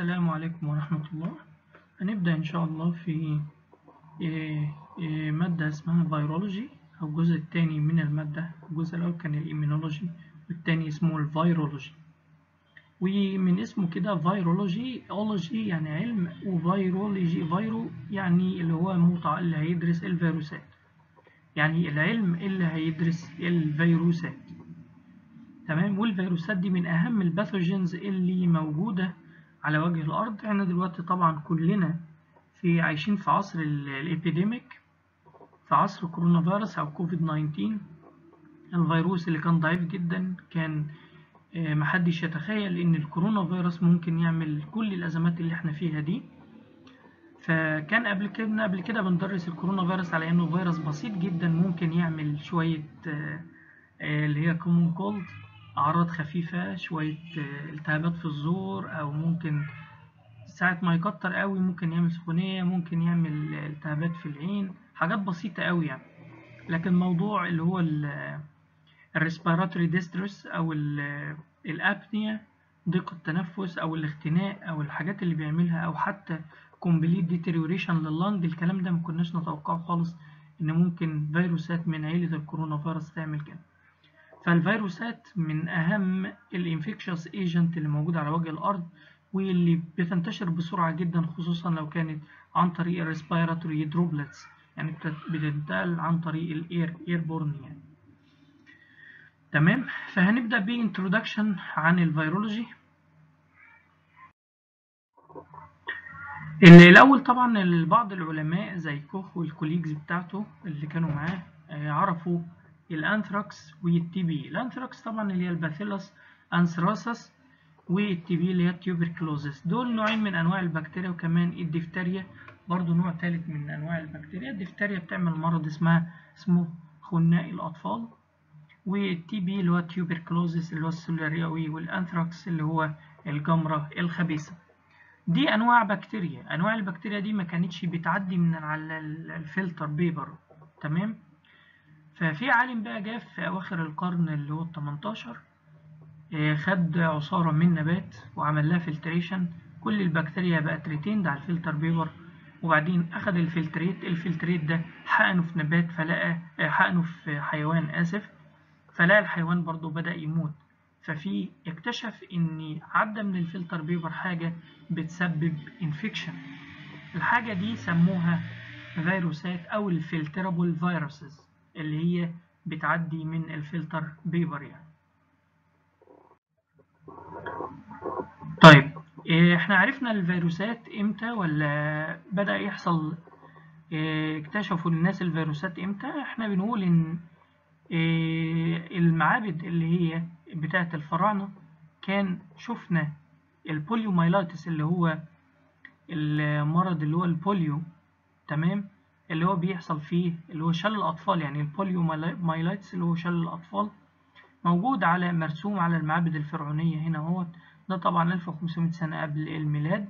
السلام عليكم ورحمة الله. هنبدأ إن شاء الله في إيه، إيه، مادة اسمها virology أو الجزء الثاني من المادة الجزء الأول كان ال immunology والتاني اسمه ال virology ومن اسمه كده virology ology يعني علم و virology viro يعني اللي هو موضع اللي هيدرس الفيروسات. يعني العلم اللي هيدرس الفيروسات. تمام؟ والفيروسات دي من أهم ال pathogens اللي موجودة على وجه الأرض. إحنا دلوقتي طبعا كلنا في عايشين في عصر ال epidemic في عصر كورونا فيروس أو كوفيد 19 الفيروس اللي كان ضعيف جدا كان آه، محدش يتخيل إن الكورونا فيروس ممكن يعمل كل الأزمات اللي إحنا فيها دي. فكان قبل كده قبل كده بندرس الكورونا فيروس على إنه فيروس بسيط جدا ممكن يعمل شوية آه، آه، اللي هي common cold أعراض خفيفة شوية آه، التهابات في الزور أو ممكن ساعة ما يكتر قوي ممكن يعمل سخونية ممكن يعمل آه، التهابات في العين حاجات بسيطة قوي يعني. لكن موضوع اللي هو ال respiratory distress أو ال- الأبنية ضيق التنفس أو الاختناق أو الحاجات اللي بيعملها أو حتى complete deterioration لل lung الكلام ده ما كناش نتوقعه خالص إن ممكن فيروسات من عيلة الكورونا فيروس تعمل كده. فالفيروسات من أهم ال infectious agent اللي موجودة على وجه الأرض واللي بتنتشر بسرعة جدا خصوصا لو كانت عن طريق ال respiratory droplets يعني بتنتقل عن طريق ال air airborne يعني. تمام؟ فهنبدأ ب introduction عن ال virology. اللي الأول طبعا بعض العلماء زي كوخ وال colleagues بتاعته اللي كانوا معاه آه، عرفوا ال anthrax وال TB. الأنثراكس طبعا اللي هي ال Bacillus anthracis وال TB اللي هي ال tuberculosis دول نوعين من أنواع البكتيريا وكمان الدفتريا برضو نوع ثالث من أنواع البكتيريا. الدفتريا بتعمل مرض اسمها اسمه خناق الأطفال. وال TB اللي هو ال tuberculosis اللي هو السولاريوي والأنثراكس اللي هو الجمرة الخبيثة. دي أنواع بكتيريا. أنواع البكتيريا دي ما كانتش بتعدي من على ال- ال filter paper. تمام؟ ففي عالم بقى جه في أواخر القرن اللي هو ال 18 آه، خد عصارة من نبات وعمل لها filtration. كل البكتيريا بقت retained على ال filter paper وبعدين أخد ال filtrate. ال filtrate ده حقنه في نبات فلقى آه، حقنه في حيوان آسف فلقى الحيوان برضو بدأ يموت. ففي اكتشف إن عدى من ال filter paper حاجة بتسبب infection الحاجة دي سموها فيروسات أو ال filterable viruses. اللي هي بتعدي من ال filter paper يعني. طيب إيه، إحنا عرفنا الفيروسات إمتى ولا بدأ يحصل؟ إيه، اكتشفوا الناس الفيروسات إمتى؟ إحنا بنقول إن إيه، المعابد اللي هي بتاعة الفراعنة كان شفنا ال poliomyelitis اللي هو المرض اللي هو ال polio تمام؟ اللي هو بيحصل فيه اللي هو شلل الأطفال يعني ال poliomyelitis اللي هو شلل الأطفال موجود على مرسوم على المعابد الفرعونية هنا أهوت. ده طبعا 1500 سنة قبل الميلاد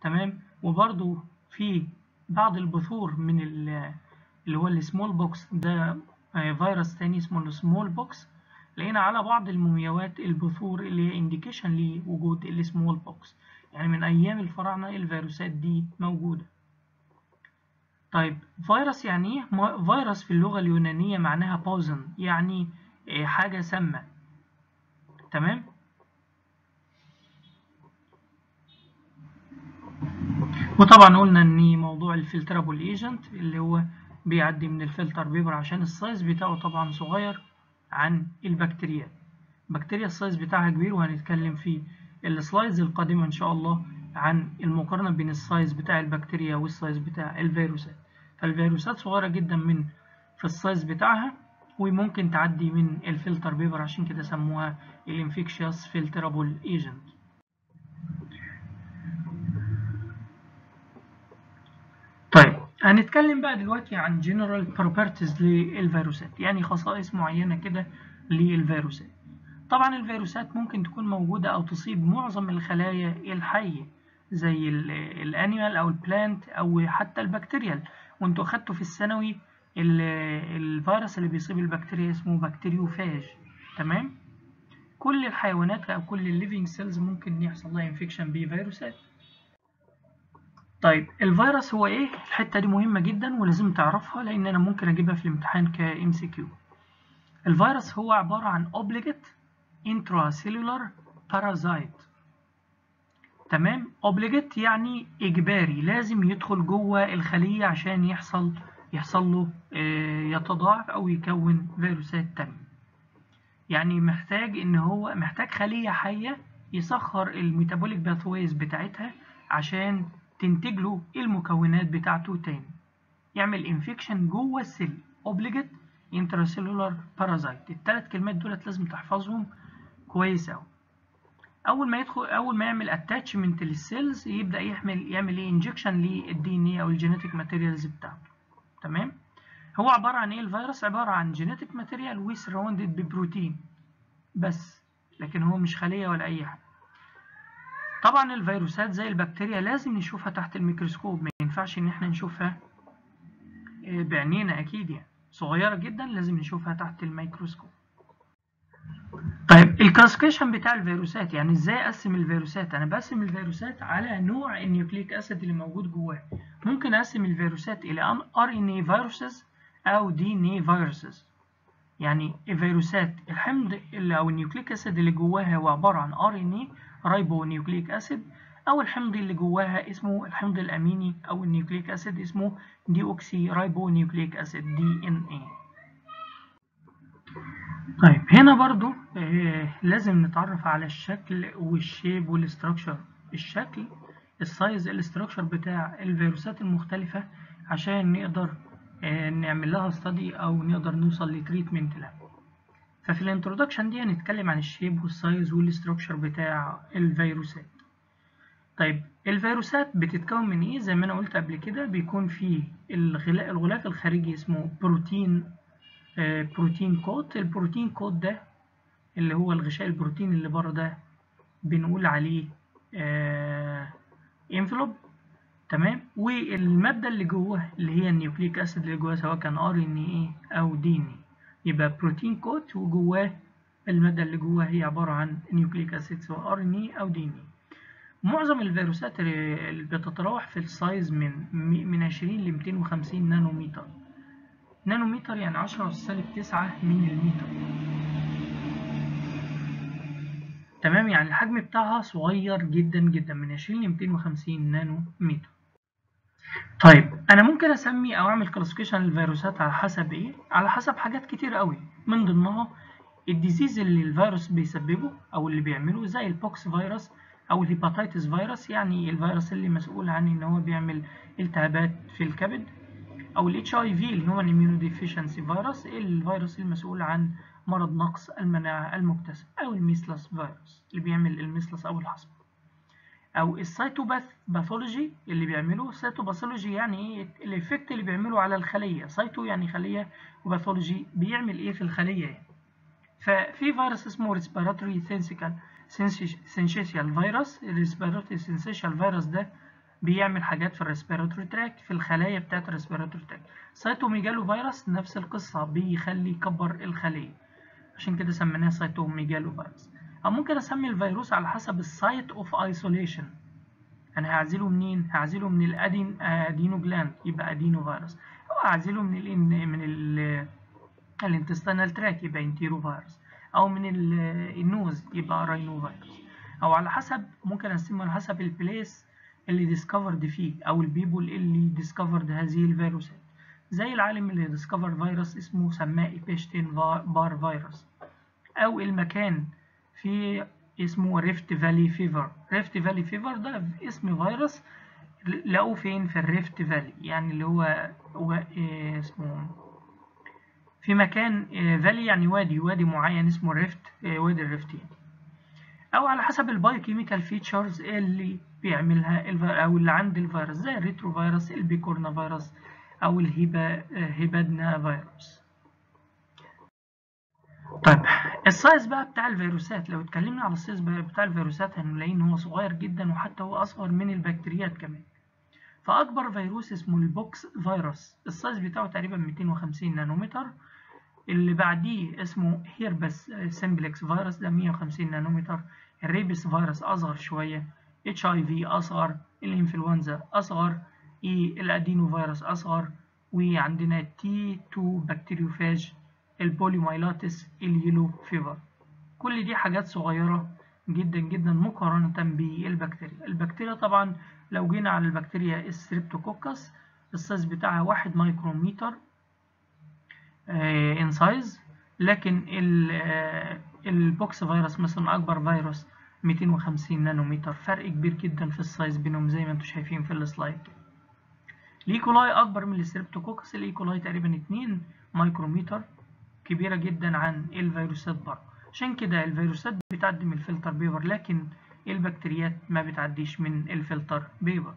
تمام؟ وبرضو في بعض البثور من ال- اللي هو ال smallpox ده فيروس تاني اسمه ال smallpox. لقينا على بعض المومياوات البثور اللي هي indication لوجود ال smallpox. يعني من أيام الفراعنة الفيروسات دي موجودة. طيب فيروس يعني إيه؟ فيروس في اللغة اليونانية معناها poison يعني آه، حاجة سامة. تمام؟ وطبعا قلنا إن موضوع ال filterable agent اللي هو بيعدي من ال filter paper عشان ال size بتاعه طبعا صغير عن البكتيريا. البكتيريا ال size بتاعها كبير وهنتكلم في ال slides القادمة إن شاء الله عن المقارنة بين ال size بتاع البكتيريا وال size بتاع الفيروسات. فالفيروسات صغيرة جدا من في ال size بتاعها وممكن تعدي من ال filter paper عشان كده سموها ال infectious filterable agent طيب هنتكلم بقى دلوقتي عن general properties للفيروسات يعني خصائص معينة كده للفيروسات. طبعا الفيروسات ممكن تكون موجودة أو تصيب معظم الخلايا الحية زي ال animal أو ال plant أو حتى ال bacterial وانتوا أخدتوا في الثانوي ال- الفيروس اللي بيصيب البكتيريا اسمه bacteriophage تمام؟ كل الحيوانات أو كل ال living cells ممكن يحصل لها infection بفيروسات طيب الفيروس هو إيه؟ الحتة دي مهمة جدا ولازم تعرفها لأن أنا ممكن أجيبها في الامتحان ك MCQ. الفيروس هو عبارة عن obligate intracellular parasite. تمام؟ obligate يعني إجباري لازم يدخل جوه الخلية عشان يحصل يحصل له يتضاعف أو يكون فيروسات تانية. يعني محتاج إن هو محتاج خلية حية يسخر ال metabolic pathways بتاعتها عشان تنتج له المكونات بتاعته تاني. يعمل infection جوه ال cell obligate intracellular parasite الثلاث كلمات دولت لازم تحفظهم كويس قوي أول ما يدخل أول ما يعمل attachment لل cells يبدأ يعمل يعمل إيه؟ injection لل DNA أو ال genetic materials بتاعته تمام؟ هو عبارة عن إيه الفيروس؟ عبارة عن genetic material و surrounded ببروتين بس لكن هو مش خلية ولا أي حاجة. طبعا الفيروسات زي البكتيريا لازم نشوفها تحت الميكروسكوب. ما ينفعش إن إحنا نشوفها بعينينا أكيد يعني. صغيرة جدا لازم نشوفها تحت الميكروسكوب. طيب ال classification بتاع الفيروسات يعني إزاي أقسم الفيروسات؟ أنا بقسم الفيروسات على نوع ال nucleic acid اللي موجود جواه. ممكن أقسم الفيروسات إلى RNA viruses أو DNA viruses يعني الفيروسات الحمض اللي أو ال nucleic acid اللي جواها هو عبارة عن RNA ribonucleic acid أو الحمض اللي جواها اسمه الحمض الأميني أو ال nucleic acid اسمه دي اوكسي نيوكليك اسيد دي ان اي طيب هنا برضو آه لازم نتعرف على الشكل وال shape وال structure الشكل ال size ال structure بتاع الفيروسات المختلفة عشان نقدر آه نعمل لها study أو نقدر نوصل ل treatment لها. ففي ال introduction دي هنتكلم عن ال shape وال size وال structure بتاع الفيروسات. طيب الفيروسات بتتكون من إيه؟ زي ما أنا قلت قبل كده بيكون فيه الغلاف, الخارجي اسمه protein protein coat ال protein coat ده اللي هو الغشاء البروتين اللي بره ده بنقول عليه آه envelope. تمام؟ والمادة اللي جوه اللي هي ال nucleic acid اللي جوه سواء كان RNA أو DNA يبقى protein coat وجواه المادة اللي جواه هي عبارة عن nucleic acid سواء RNA أو DNA معظم الفيروسات اللي بتتراوح في ال size من من 20 ل 250 نانومتر. نانومتر يعني 10 سالب 9 من المتر تمام يعني الحجم بتاعها صغير جدا جدا من 20 ل 250 نانومتر طيب أنا ممكن أسمي أو أعمل classification للفيروسات على حسب إيه؟ على حسب حاجات كتير قوي. من ضمنها ال disease اللي الفيروس بيسببه أو اللي بيعمله زي ال pox virus أو ال hepatitis virus يعني الفيروس اللي مسؤول عن إن هو بيعمل التهابات في الكبد. ال HIV اللي هو ال immunodeficiency virus الفيروس المسؤول عن مرض نقص المناعة المكتسب أو ال measles virus اللي بيعمل ال measles أو الحصبة. أو ال cytopath pathology اللي بيعمله. cytopathology يعني إيه؟ ال effect اللي بيعمله على الخلية. cyto يعني خلية و pathology بيعمل إيه في الخلية يعني. ففي فيروس اسمه respiratory syncytial syncytial virus ال respiratory syncytial virus ده بيعمل حاجات في ال respiratory tract في الخلايا بتاعه ال respiratory tract. cytomegalovirus نفس القصة بيخلي يكبر الخلية. عشان كده سميناه cytomegalovirus أو ممكن أسمي الفيروس على حسب ال site of isolation أنا هعزله منين؟ هعزله من ال aden adeno gland يبقى adenovirus أو هعزله من ال من ال ال intestinal tract يبقى enterovirus أو من ال nose يبقى rhinovirus أو على حسب ممكن اقسمه على حسب ال place اللي discovered فيه أو ال people اللي discovered هذه الفيروسات. زي العالم اللي discover فيروس اسمه سماه Epstein-Barr virus أو المكان في اسمه Rift Valley fever Rift Valley fever ده اسم فيروس لقوه فين؟ في ال Rift Valley يعني اللي هو, هو إيه اسمه؟ في مكان valley يعني وادي وادي معين اسمه ال Rift إيه وادي ال Rift يعني. أو على حسب ال biochemical features اللي بيعملها أو اللي عند الفيروس زي الريترو فيروس ال picornavirus أو ال hepa hepadnavirus طيب ال size بقى بتاع الفيروسات. لو اتكلمنا على ال size بتاع الفيروسات هنلاقي إن هو صغير جدا وحتى هو أصغر من البكتيريات كمان. فأكبر فيروس اسمه ال pox virus. ال size بتاعه تقريبا 250 نانومتر. اللي بعديه اسمه herpes simplex virus ده 150 نانومتر. ال rabies virus أصغر شوية HIV أصغر الإنفلونزا أصغر ال adenovirus أصغر وعندنا T 2 bacteriophage ال poliomyelitis ال yellow fever. كل دي حاجات صغيرة جدا جدا مقارنة بالبكتيريا. البكتيريا طبعا لو جينا على البكتيريا ال streptococcus ال size بتاعها واحد micrometer in size لكن ال pox virus مثلا أكبر فيروس 250 نانومتر. فرق كبير جدا في ال size بينهم زي ما أنتم شايفين في ال slide. ال E. coli أكبر من ال Streptococcus ال E. coli تقريبا 2 مايكروميتر كبيرة جدا عن الفيروسات بره عشان كده الفيروسات بتعدي من ال filter paper لكن البكتيريات ما بتعديش من ال filter paper.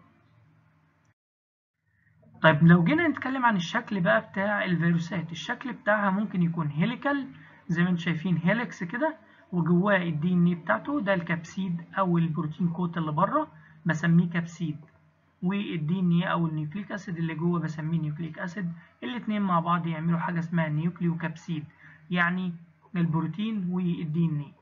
طيب لو جينا نتكلم عن الشكل بقى بتاع الفيروسات الشكل بتاعها ممكن يكون helical زي ما أنتم شايفين helix كده وجواه ال DNA بتاعته ده ال capsid أو ال protein coat اللي بره بسميه capsid وال DNA أو ال nucleic acid اللي جوه بسميه nucleic acid الاثنين مع بعض يعملوا حاجة اسمها nucleocapsid يعني البروتين وال DNA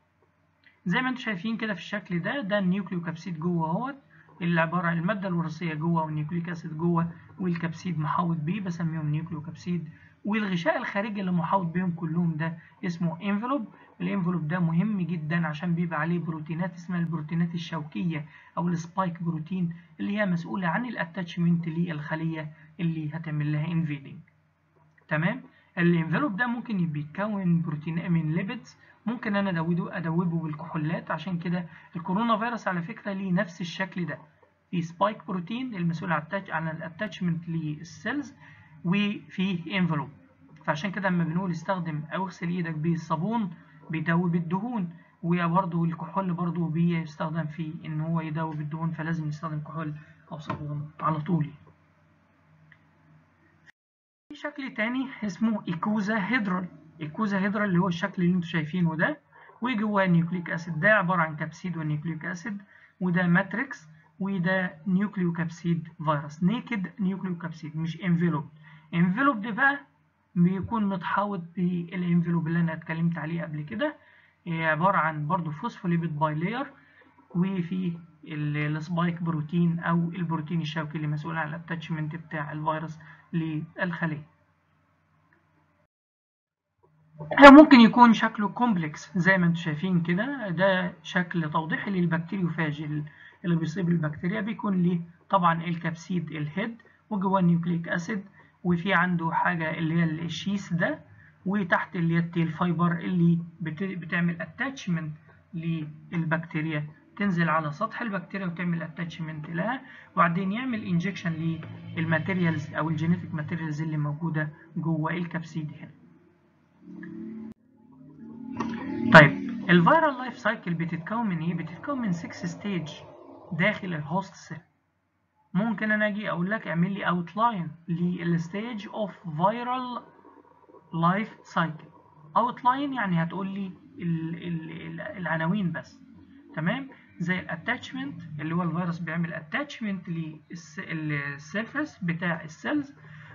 زي ما أنتم شايفين كده في الشكل ده ده ال nucleocapsid جوه اهوت اللي عبارة عن المادة الوراثية جوه وال nucleic acid جوه وال capsid محاوط بيه بسميهم nucleocapsid والغشاء الخارجي اللي محاوط بيهم كلهم ده اسمه envelope. ال envelope ده مهم جدا عشان بيبقى عليه بروتينات اسمها البروتينات الشوكية أو ال spike protein اللي هي مسؤولة عن ال attachment للخلية اللي هتعمل لها invading. تمام؟ ال envelope ده ممكن بيتكون بروتين من lipids ممكن أنا ادوبه أدوبه بالكحولات. عشان كده الكورونا فيروس على فكرة ليه نفس الشكل ده. في spike protein المسؤول عن ال attachment لل cells وفيه envelope فعشان كده لما بنقول استخدم أو اغسل إيدك بالصابون بيدوب الدهون. وبرضه الكحول برضه بيستخدم في إن هو يدوب الدهون فلازم نستخدم كحول أو صابون على طول. في شكل تاني اسمه icosahedral icosahedral اللي هو الشكل اللي أنتم شايفينه ده وجواه nucleic acid. ده عبارة عن capsid و nucleic acid وده matrix وده nucleocapsid virus. naked nucleocapsid مش envelope envelope ده بقى بيكون متحوط بال envelope اللي أنا اتكلمت عليه قبل كده. عبارة عن برضو phospholipid bilayer وفي ال spike protein أو البروتين الشوكي اللي مسؤول عن ال attachment بتاع الفيروس للخلية. ده ممكن يكون شكله complex زي ما أنتم شايفين كده. ده شكل توضيحي لل bacteriophage اللي بيصيب البكتيريا. بيكون ليه طبعا ال capsid ال head وجواه ال nucleic acid وفي عنده حاجة اللي هي ال sheath ده وتحت اللي هي ال tail fiber اللي بتعمل attachment للبكتيريا. تنزل على سطح البكتيريا وتعمل attachment لها وبعدين يعمل injection لل materials أو ال genetic materials اللي موجودة جوه ال capsid هنا. طيب ال viral life cycle بتتكون من إيه؟ بتتكون من 6 stage داخل ال host cell ممكن أنا أجي أقول لك اعمل لي outline لل stage of viral life cycle outline يعني هتقول لي ال ال العناوين بس. تمام؟ زي ال attachment اللي هو الفيروس بيعمل attachment لل surface بتاع ال cells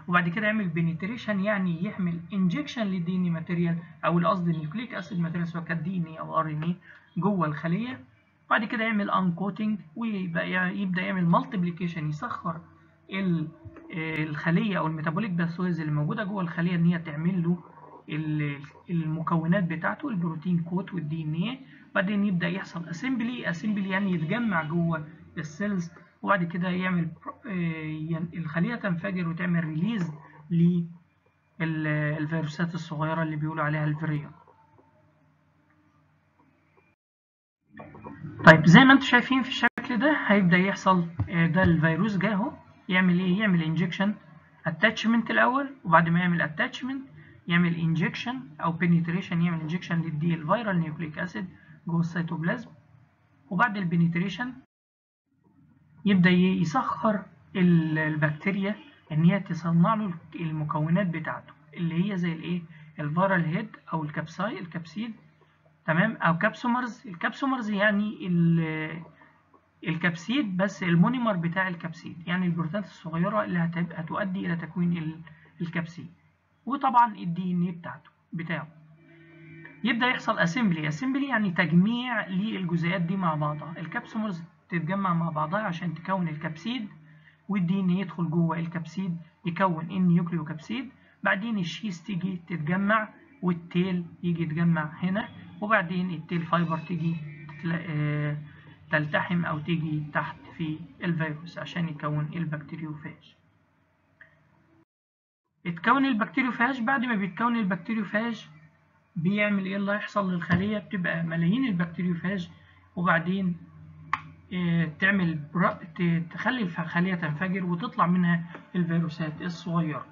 وبعد كده يعمل penetration يعني يعمل injection لل DNA material أو قصدي ال nucleic acid material سواء كانت دي ان اي أو ار ان اي جوه الخلية. بعد كده يعمل uncoating ويبقى يبدأ يعمل multiplication يسخر الخلية أو ال metabolic pathways اللي موجودة جوه الخلية إن هي تعمل له المكونات بتاعته ال protein coat وال DNA بعدين يبدأ يحصل assembly assembly يعني يتجمع جوه ال cells وبعد كده يعمل الخليه تنفجر وتعمل release للفيروسات الصغيرة اللي بيقولوا عليها ال virion طيب زي ما أنتم شايفين في الشكل ده هيبدأ يحصل ده الفيروس جه اهو يعمل إيه؟ يعمل injection attachment الأول وبعد ما يعمل attachment يعمل injection أو penetration يعمل injection لل D ال viral nucleic acid جوه السيتوبلازم وبعد ال penetration يبدأ يسخر البكتيريا إن هي تصنع له المكونات بتاعته اللي هي زي الإيه؟ ال viral head أو ال capsi ال capsid تمام؟ أو capsomers. ال capsomers يعني ال capsid بس ال monomer بتاع ال capsid يعني البروتينات الصغيرة اللي هتؤدي إلى تكوين ال capsid وطبعا ال DNA بتاعته بتاعه. يبدأ يحصل assembly assembly يعني تجميع للجزيئات دي مع بعضها. ال capsomers تتجمع مع بعضها عشان تكون ال capsid وال DNA يدخل جوه ال capsid يكون ال nucleocapsid بعدين ال sheath تيجي تتجمع وال tail يجي يتجمع هنا. وبعدين ال tail fiber تيجي تلتحم أو تيجي تحت في الفيروس عشان يكون ال bacteriophage. اتكون ال bacteriophage بعد ما بيتكون ال bacteriophage بيعمل إيه اللي هيحصل للخلية؟ بتبقى ملايين ال bacteriophage. وبعدين تعمل تخلي الخليه تنفجر وتطلع منها الفيروسات الصغيرة.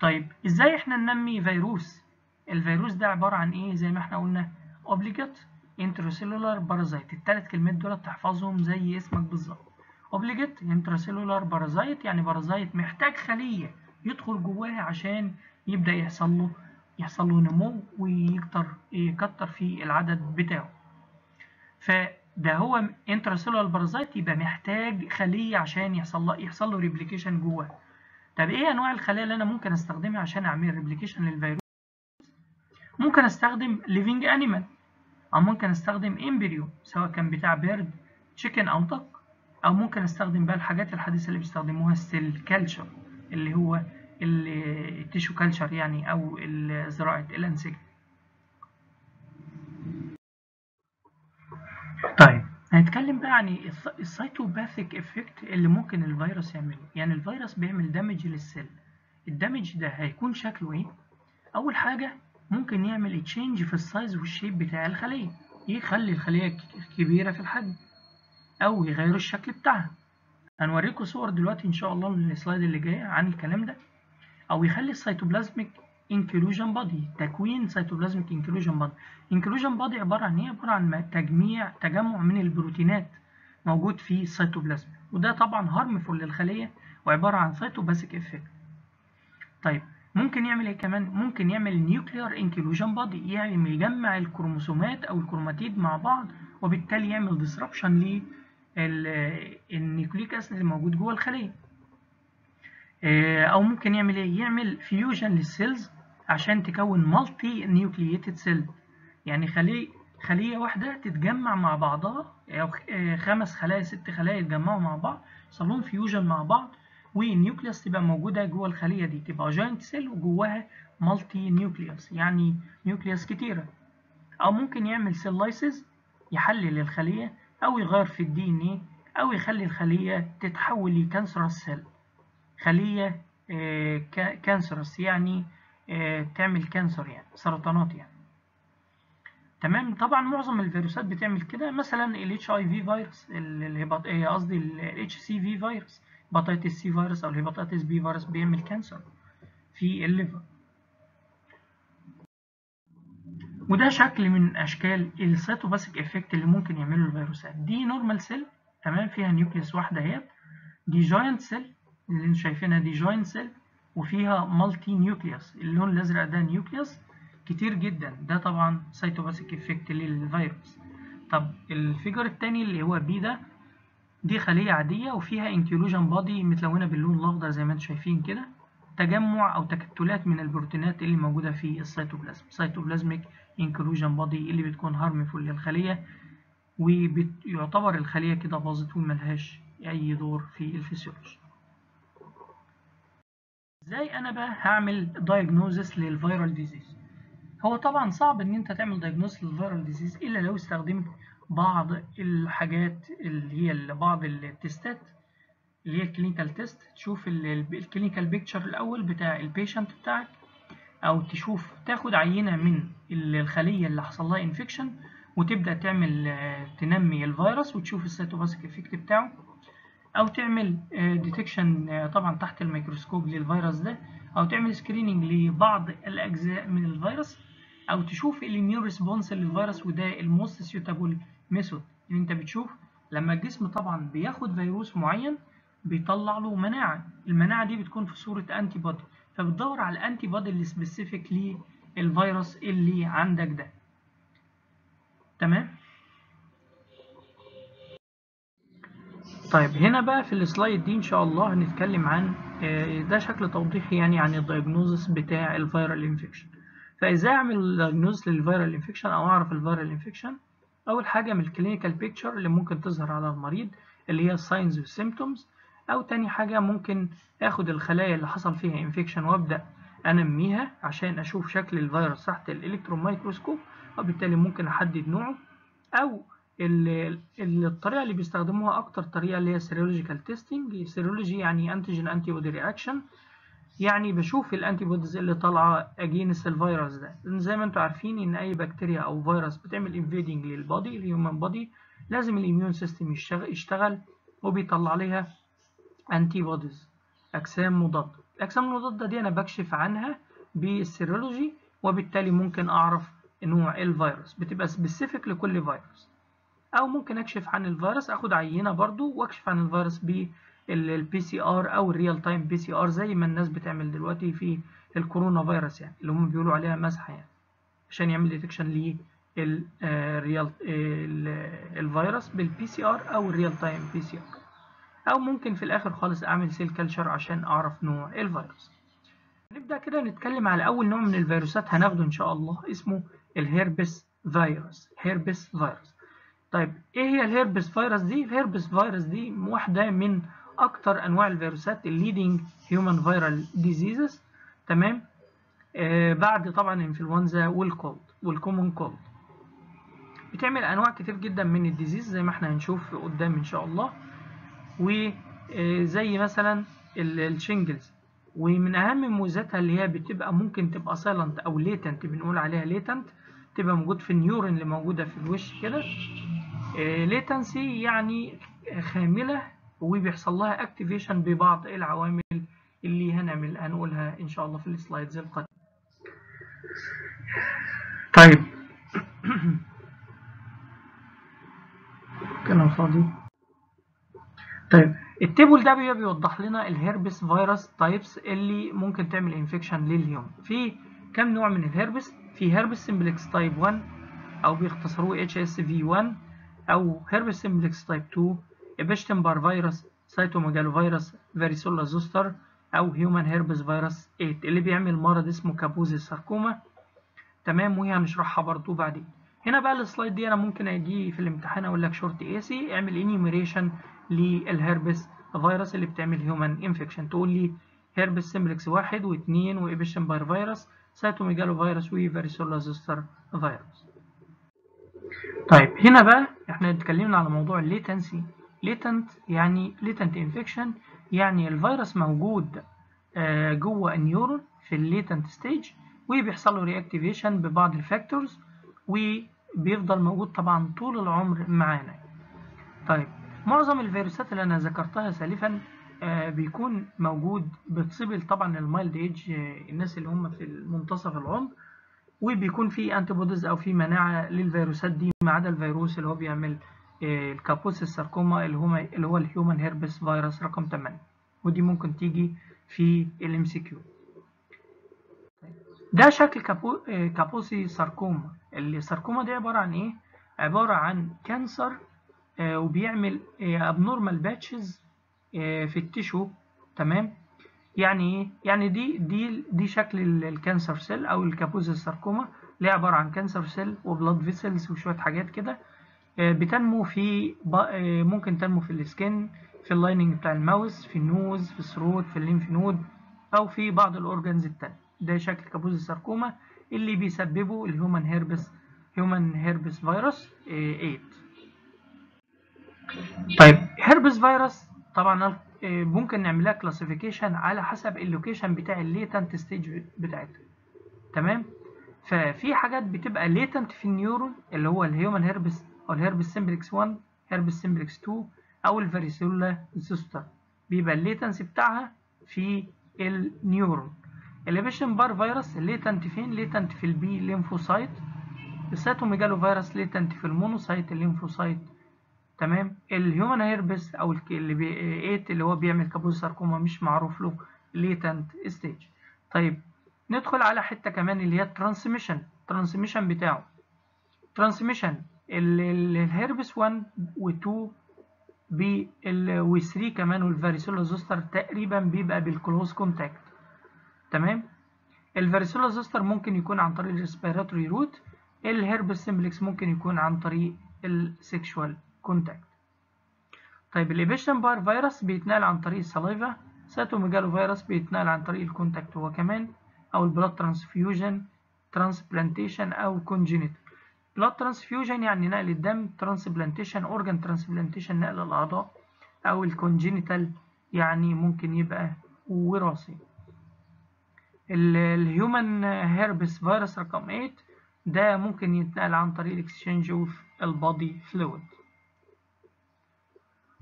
طيب إزاي إحنا ننمي فيروس؟ الفيروس ده عبارة عن إيه؟ زي ما إحنا قلنا obligate intracellular parasite الثلاث كلمات دول تحفظهم زي اسمك بالظبط. obligate intracellular parasite يعني parasite محتاج خلية يدخل جواها عشان يبدأ يحصل له يحصل له نمو ويكتر يكتر في العدد بتاعه. فده هو intracellular parasite يبقى محتاج خلية عشان يحصل له يحصل له replication جواه طب إيه أنواع الخلايا اللي أنا ممكن أستخدمها عشان أعمل replication للفيروس؟ ممكن أستخدم living animal أو ممكن أستخدم embryo سواء كان بتاع bird chicken أو duck أو ممكن أستخدم بقى الحاجات الحديثة اللي بيستخدموها ال cell culture اللي هو ال tissue culture يعني أو زراعة الأنسجة. طيب. هنتكلم بقى عن ال cytopathic effect اللي ممكن الفيروس يعمله. يعني الفيروس بيعمل damage لل cell ال damage ده هيكون شكله إيه؟ أول حاجة ممكن يعمل change في ال size وال shape بتاع الخلية. يخلي الخلية كبيره في الحجم أو يغير الشكل بتاعها. هنوريكم صور دلوقتي إن شاء الله من ال slide اللي جاية عن الكلام ده. أو يخلي ال cytoplasmic inclusion body تكوين cytoplasmic inclusion body inclusion body عباره عن إيه عباره عن تجميع تجمع من البروتينات موجود في السيتوبلازم وده طبعا harmful للخليه وعباره عن cytopathic effect طيب ممكن يعمل إيه كمان ممكن يعمل nuclear inclusion body يعني يجمع الكروموسومات أو الكروماتيد مع بعض وبالتالي يعمل disruption لل nucleic acid اللي موجود جوه الخليه أو ممكن يعمل إيه يعمل fusion لل cells عشان تكون multinucleated cell يعني خليه خلية واحدة تتجمع مع بعضها أو خمس خلايا ست خلايا يتجمعوا مع بعض يحصل fusion مع بعض وال nucleus تبقى موجودة جوه الخلية دي تبقى giant cell وجواها multi nucleus يعني nucleus كتيرة. أو ممكن يعمل cell lysis يحلل الخلية أو يغير في ال DNA أو يخلي الخلية تتحول ل cancerous cell خلية آه cancerous يعني آه تعمل cancer يعني سرطانات يعني. تمام؟ طبعا معظم الفيروسات بتعمل كده. مثلا IV virus قصدي ال HCV virus hepatitis C virus أو ال hepatitis B virus بيعمل cancer في ال liver وده شكل من أشكال ال cytopathic effect اللي ممكن يعمله الفيروسات. دي normal cell تمام؟ فيها nucleus واحدة اهي دي giant cell اللي أنتم شايفينها دي giant cell وفيها multi nucleus اللون الأزرق ده nucleus كتير جدا. ده طبعا cytopathic effect للفيروس. طب ال figure الثاني اللي هو B ده دي خلية عادية وفيها inclusion body متلونة باللون الأخضر زي ما أنتم شايفين كده. تجمع أو تكتلات من البروتينات اللي موجودة في السيتوبلازم cytoplasmic inclusion body اللي بتكون harmful للخلية ويعتبر الخلية كده باظت وملهاش أي دور في الفسيولوجي. إزاي أنا بقى هعمل diagnosis لل viral disease هو طبعا صعب إن أنت تعمل diagnose لل viral disease إلا لو استخدمت بعض الحاجات اللي هي بعض ال testات اللي هي ال clinical test تشوف ال clinical picture الأول بتاع ال patient بتاعك أو تشوف تاخد عينة من الخلية اللي حصل لها infection وتبدأ تعمل تنمي الفيروس وتشوف ال cytopathic effect بتاعه. أو تعمل detection طبعا تحت الميكروسكوب للفيروس ده أو تعمل screening لبعض الأجزاء من الفيروس أو تشوف ال immune response للفيروس وده ال most suitable method ان أنت بتشوف لما الجسم طبعا بياخد فيروس معين بيطلع له مناعة. المناعة دي بتكون في صورة antibody فبتدور على ال antibody اللي specific للفيروس اللي عندك ده. تمام؟ طيب هنا بقى في ال slide دي إن شاء الله هنتكلم عن ده شكل توضيحي يعني عن ال diagnosis بتاع ال viral infection. فإزاي أعمل diagnose لل viral infection أو أعرف ال viral infection؟ أول حاجة من ال clinical picture اللي ممكن تظهر على المريض اللي هي ال signs وال symptoms أو تاني حاجة ممكن آخد الخلايا اللي حصل فيها infection وأبدأ أنميها عشان أشوف شكل الفيروس تحت ال electron microscope وبالتالي ممكن أحدد نوعه. أو الطريقة اللي بيستخدموها أكتر طريقة اللي هي serological testing serology يعني antigen antibody reaction يعني بشوف ال antibodies اللي طالعة against الفيروس ده. زي ما أنتم عارفين إن أي بكتيريا أو فيروس بتعمل invading لل body ال human body لازم ال immune system يشتغل وبيطلع عليها antibodies أجسام مضادة. الاجسام المضاده دي أنا بكشف عنها بال serology وبالتالي ممكن أعرف نوع الفيروس بتبقى specific لكل فيروس أو ممكن أكشف عن الفيروس آخد عينة برضو وأكشف عن الفيروس بال PCR أو ال real time PCR زي ما الناس بتعمل دلوقتي في الكورونا فيروس يعني اللي هم بيقولوا عليها مسحه يعني عشان يعمل detection لل viral الفيروس بال PCR أو ال real time PCR أو ممكن في الآخر خالص أعمل cell culture عشان أعرف نوع الفيروس. نبدأ كده نتكلم على أول نوع من الفيروسات هناخده إن شاء الله اسمه ال herpes virus herpes virus. طيب إيه هي ال herpes virus دي؟ ال herpes virus دي واحدة من أكتر أنواع الفيروسات ال leading human viral diseases تمام؟ آه بعد طبعا الإنفلونزا وال cold وال common cold بتعمل أنواع كتير جدا من ال disease زي ما إحنا هنشوف قدام إن شاء الله. وزي مثلا ال shingles ومن أهم مميزاتها اللي هي بتبقى ممكن تبقى silent أو latent بنقول عليها latent تبقى موجود في ال neuron اللي موجودة في الوش كده. latency يعني خاملة وبيحصل لها activation ببعض العوامل اللي هنعمل هنقولها إن شاء الله في ال slides القادمة. طيب. كلام فاضي. طيب. ال table ده بيوضح لنا ال herpes virus types اللي ممكن تعمل infection لل human في كم نوع من الهربس؟ في herpes simplex type 1 أو بيختصروه HSV 1 أو herpes simplex type 2 Epstein-Barr virus cytomegalovirus varicella zoster أو human herpes virus 8 اللي بيعمل مرض اسمه Kaposi sarcoma. تمام وهي هنشرحها برضو بعدين. هنا بقى ال slide دي أنا ممكن أجي في الامتحان أقول لك short essay اعمل enumeration لل herpes virus اللي بتعمل human infection تقول لي herpes simplex واحد واثنين و Epstein-Barr virus cytomegalovirus و varicella zoster فيروس. طيب هنا بقى إحنا اتكلمنا على موضوع ال latency latent يعني latent infection يعني الفيروس موجود آه جوه ال neuron في ال latent stage وبيحصل له reactivation ببعض ال factors وبيفضل موجود طبعا طول العمر معانا. طيب معظم الفيروسات اللي أنا ذكرتها سالفا آه بيكون موجود بتصيب طبعا المايلد ايج آه الناس اللي هم في منتصف العمر وبيكون في antibodies أو في مناعة للفيروسات دي ما عدا الفيروس اللي هو بيعمل آه ال Kaposi ال sarcoma اللي هو اللي هو ال human herpes virus رقم 8 ودي ممكن تيجي في ال MCQ ده شكل Kapo Kaposi sarcoma ال sarcoma دي عبارة عن إيه؟ عبارة عن cancer وبيعمل abnormal patches في ال tissue. تمام؟ يعني إيه؟ يعني دي دي دي شكل ال cancer cell أو ال Kaposi sarcoma اللي عبارة عن cancer cell و blood vessels وشوية حاجات كده. بتنمو في ممكن تنمو في ال skin في ال lining بتاع ال mouth في ال nose في ال throat في ال lymph node أو في بعض ال organs التانية. ده شكل Kaposi sarcoma اللي بيسببه ال human herpes human herpes virus 8 طيب herpes virus طبعا ممكن نعملها classification على حسب ال location بتاع ال latent stage بتاعتها تمام؟ ففي حاجات بتبقى latent في ال neuron اللي هو ال human herpes أو ال herpes simplex 1 herpes simplex 2 أو ال varicella zoster بيبقى ال latency بتاعها في ال neuron. ال Epstein-Barr virus ال latent فين؟ latent في ال B lymphocyte ال cytomegalovirus latent في ال monocyte ال lymphocyte تمام؟ ال human herpes أو اللي B 8 اللي هو بيعمل Kaposi sarcoma مش معروف له latent stage طيب ندخل على حتة كمان اللي هي ال transmission ال transmission بتاعه. transmission ال herpes 1 و2 و3 كمان وال varicella zoster تقريبا بيبقى بال close contact تمام؟ ال varicella zoster ممكن يكون عن طريق ال respiratory route ال herpes simplex ممكن يكون عن طريق ال sexual contact طيب ال Epstein-Barr virus بيتنقل عن طريق ال saliva cytomegalovirus بيتنقل عن طريق ال contact هو كمان أو ال blood transfusion transplantation أو congenital blood transfusion يعني نقل الدم transplantation organ transplantation نقل الأعضاء أو ال congenital يعني ممكن يبقى وراثي. ال human herpes virus رقم 8 ده ممكن يتنقل عن طريق ال exchange of ال body fluid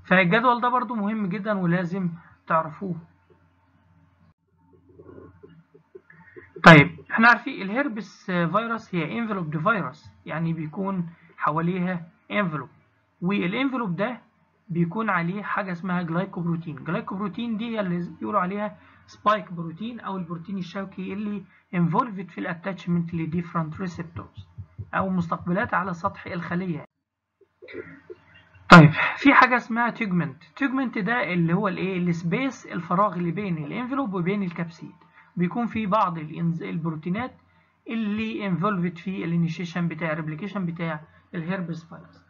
فالجدول ده برضو مهم جدا ولازم تعرفوه. طيب إحنا عارفين ال herpes virus هي enveloped virus يعني بيكون حواليها envelope. وال envelope ده بيكون عليه حاجة اسمها glycoprotein. glycoprotein دي اللي بيقولوا عليها spike protein أو البروتين الشوكي اللي involved في ال attachment ل different receptors أو مستقبلات على سطح الخلية. طيب. في حاجة اسمها tegument. tegument ده اللي هو الايه؟ ال space الفراغ اللي بين ال envelope وبين ال capsid. بيكون في بعض البروتينات اللي involved في الإنيشيشن بتاع ال replication بتاع ال herpes virus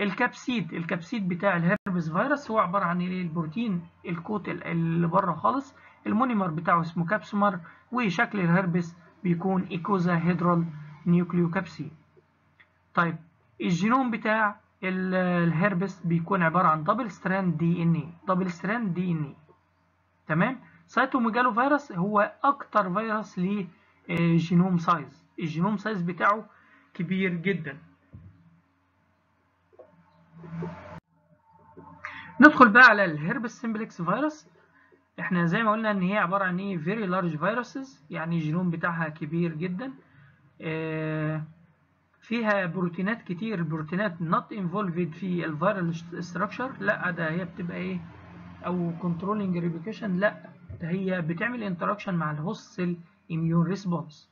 ال capsid ال capsid بتاع ال herpes virus هو عبارة عن ال protein ال coat اللي بره خالص. ال monomer بتاعه اسمه capsomer وشكل الهربس بيكون icosahedral nucleocapsid. طيب الجينوم بتاع الهربس بيكون عبارة عن دبل ستراند دي ان اي دبل ستراند دي ان اي تمام؟ cytomegalovirus هو أكتر فيروس ليه genome size ال genome size بتاعه كبير جدا. ندخل بقى على ال herpes simplex virus إحنا زي ما قلنا إن هي عبارة عن إيه؟ very large viruses. يعني الجينوم بتاعها كبير جدا. آه فيها بروتينات كتير بروتينات not involved في ال viral structure لا ده هي بتبقى إيه؟ أو controlling replication لا ده هي بتعمل interaction مع ال host cell immune response.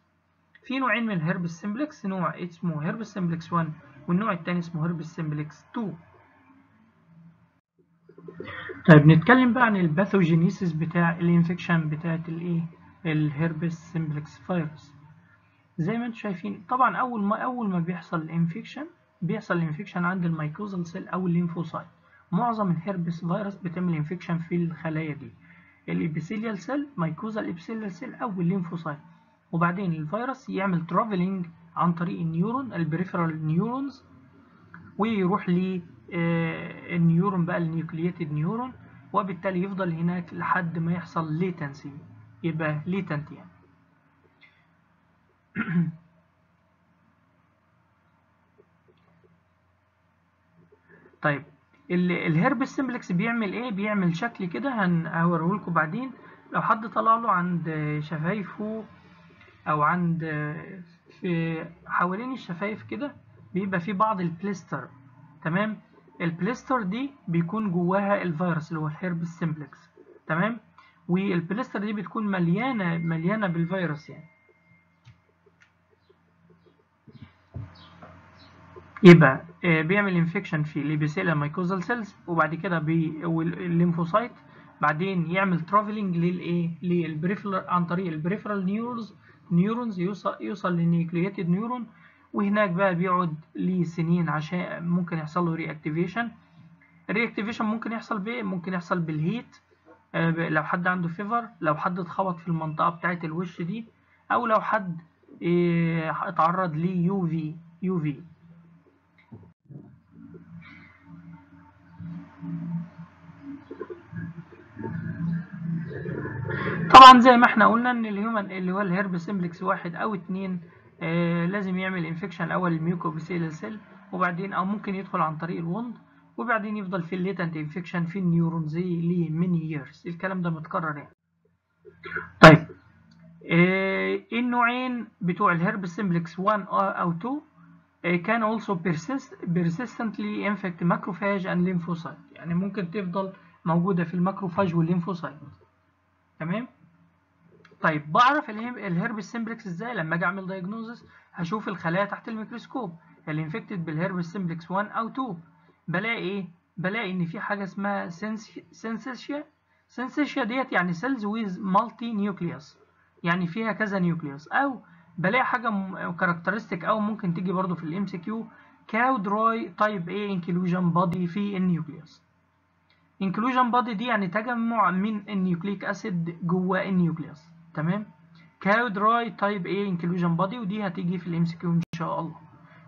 في نوعين من ال herpes simplex نوع اسمه herpes simplex 1 والنوع الثاني اسمه herpes simplex 2 طيب نتكلم بقى عن ال pathogenesis بتاع ال infection بتاعت الايه ال herpes simplex virus زي ما أنتم شايفين طبعا أول ما أول ما بيحصل ال infection بيحصل ال infection عند ال mucosal cell أو ال lymphocyte. معظم ال herpes virus بتعمل infection في الخلايا دي. ال epithelial cell mucosal epithelial cell أو ال lymphocyte. وبعدين الفيروس يعمل traveling عن طريق ال neuron ال peripheral neurons ويروح ل ال neuron بقى ال nucleated neuron وبالتالي يفضل هناك لحد ما يحصل latency يبقى latent يعني. طيب ال herpes simplex بيعمل إيه؟ بيعمل شكل كده هوريه لكم بعدين. لو حد طلع له عند شفايفه أو عند في حوالين الشفايف كده بيبقى في بعض ال blister تمام؟ ال blister دي بيكون جواها الفيروس اللي هو ال herpes simplex تمام؟ وال blister دي بتكون مليانة مليانة بالفيروس يعني. يبقى بيعمل infection في ال epithelial mucosal cells وبعد كده ال lymphocyte بعدين يعمل traveling للايه لل peripheral عن طريق ال peripheral neurons neurons يوصل يوصل لل nucleated neuron وهناك بقى بيقعد لسنين عشان ممكن يحصل له reactivation ال reactivation ممكن يحصل بإيه؟ ممكن يحصل بال heat لو حد عنده fever لو حد اتخبط في المنطقة بتاعه الوش دي أو لو حد اتعرض ل UV UV طبعا زي ما إحنا قلنا إن ال human اللي هو ال herpes simplex واحد أو اتنين آه لازم يعمل infection الأول ال mucoepithelial cell وبعدين أو ممكن يدخل عن طريق ال wound وبعدين يفضل في ال latent infection في ال neuron زي ليه many years الكلام ده متكرر يعني. طيب آه النوعين بتوع ال herpes simplex 1 أو 2 آه كان also persist persistently infect macrophage and lymphocyte. يعني ممكن تفضل موجودة في ال macrophage وال lymphocyte. تمام؟ طيب بعرف ال herpes simplex إزاي؟ لما أجي اعمل diagnosis هشوف الخلايا تحت الميكروسكوب اللي infected بال herpes simplex 1 أو 2 بلاقي إيه؟ بلاقي إن في حاجة اسمها syncytia syncytia ديت يعني cells with multi nucleus يعني فيها كذا nucleus أو بلاقي حاجة characteristic أو ممكن تيجي برضو في ال MCQ Cowdry type A inclusion body في ال nucleus inclusion body دي يعني تجمع من ال nucleic acid جوه ال nucleus تمام؟ Cowdry type A inclusion body ودي هتيجي في ال MCQ إن شاء الله.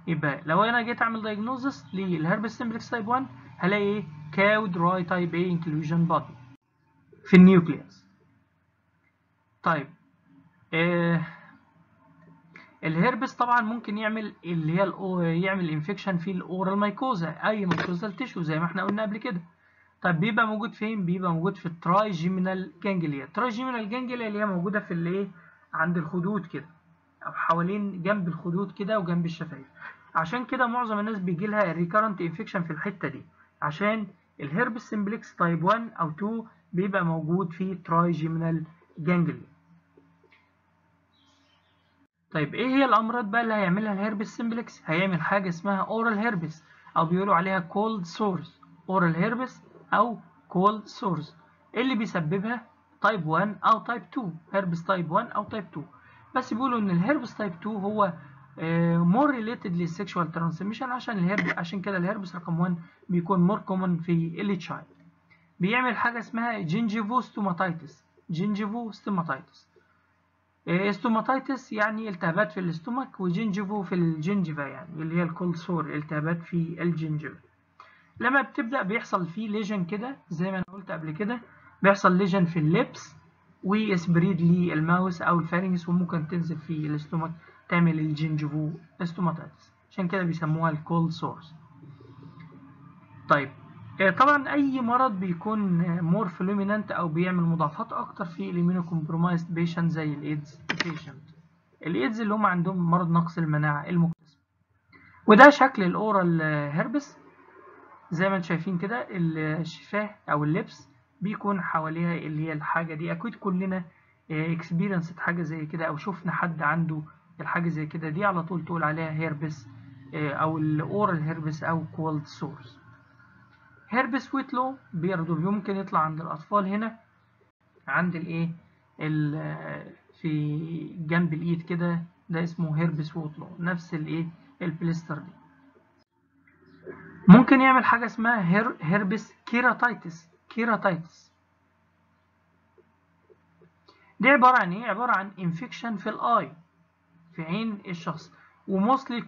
يبقى لو أنا جيت أعمل diagnosis لل herpes simplex type 1 هلاقي إيه؟ Cowdry type A inclusion body في ال nucleus طيب آه الهربس طبعا ممكن يعمل اللي هي يعمل infection في ال oral mucosa أي mucosal tissue زي ما إحنا قلنا قبل كده. طيب بيبقى موجود فين؟ بيبقى موجود في ال trigeminal ganglia. ال trigeminal ganglia اللي هي موجودة في الايه؟ عند الخدود كده أو حوالين جنب الخدود كده وجنب الشفايف. عشان كده معظم الناس بيجي لها recurrent infection في الحتة دي عشان ال herpes simplex type 1 أو 2 بيبقى موجود في trigeminal ganglia. طيب إيه هي الأمراض بقى اللي هيعملها ال herpes simplex هيعمل حاجة اسمها oral herpes أو بيقولوا عليها cold sores oral herpes أو cold sores اللي بيسببها؟ type 1 أو type 2 herpes type 1 أو type 2 بس بيقولوا إن ال herpes type 2 هو more related لل sexual transmission عشان الهرب عشان كده الهربس رقم 1 بيكون more common في ال child بيعمل حاجة اسمها gingivostomatitis gingivostomatitis stomatitis يعني التهابات في ال stomach و gingivo في ال gingiva يعني اللي هي ال cold sore التهابات في ال gingiva لما بتبدأ بيحصل فيه lesion كده زي ما أنا قلت قبل كده بيحصل ليجن في اللبس ويسبريد للماوس أو الفارنجس وممكن تنزل في ال stomach تعمل ال gingivostomatitis عشان كده بيسموها ال cold sores طيب طبعا أي مرض بيكون more fulminant أو بيعمل مضاعفات أكتر في ال immunocompromised patient زي ال AIDS patient الايدز اللي هم عندهم مرض نقص المناعة المكتسب. وده شكل ال oral herpes زي ما أنتم شايفين كده الشفاه أو ال lips بيكون حواليها اللي هي الحاجة دي. أكيد كلنا experience حاجة زي كده أو شفنا حد عنده الحاجة زي كده دي على طول تقول عليها هيربس أو ال oral herpes أو cold sores. herpes whitlow برضه ممكن يطلع عند الأطفال هنا عند الإيه؟ في جنب الإيد كده ده اسمه herpes whitlow نفس الإيه؟ ال blister دي. ممكن يعمل حاجة اسمها her herpes keratitis keratitis. دي عبارة عن إيه؟ عبارة عن infection في ال eye في عين الشخص. و mostly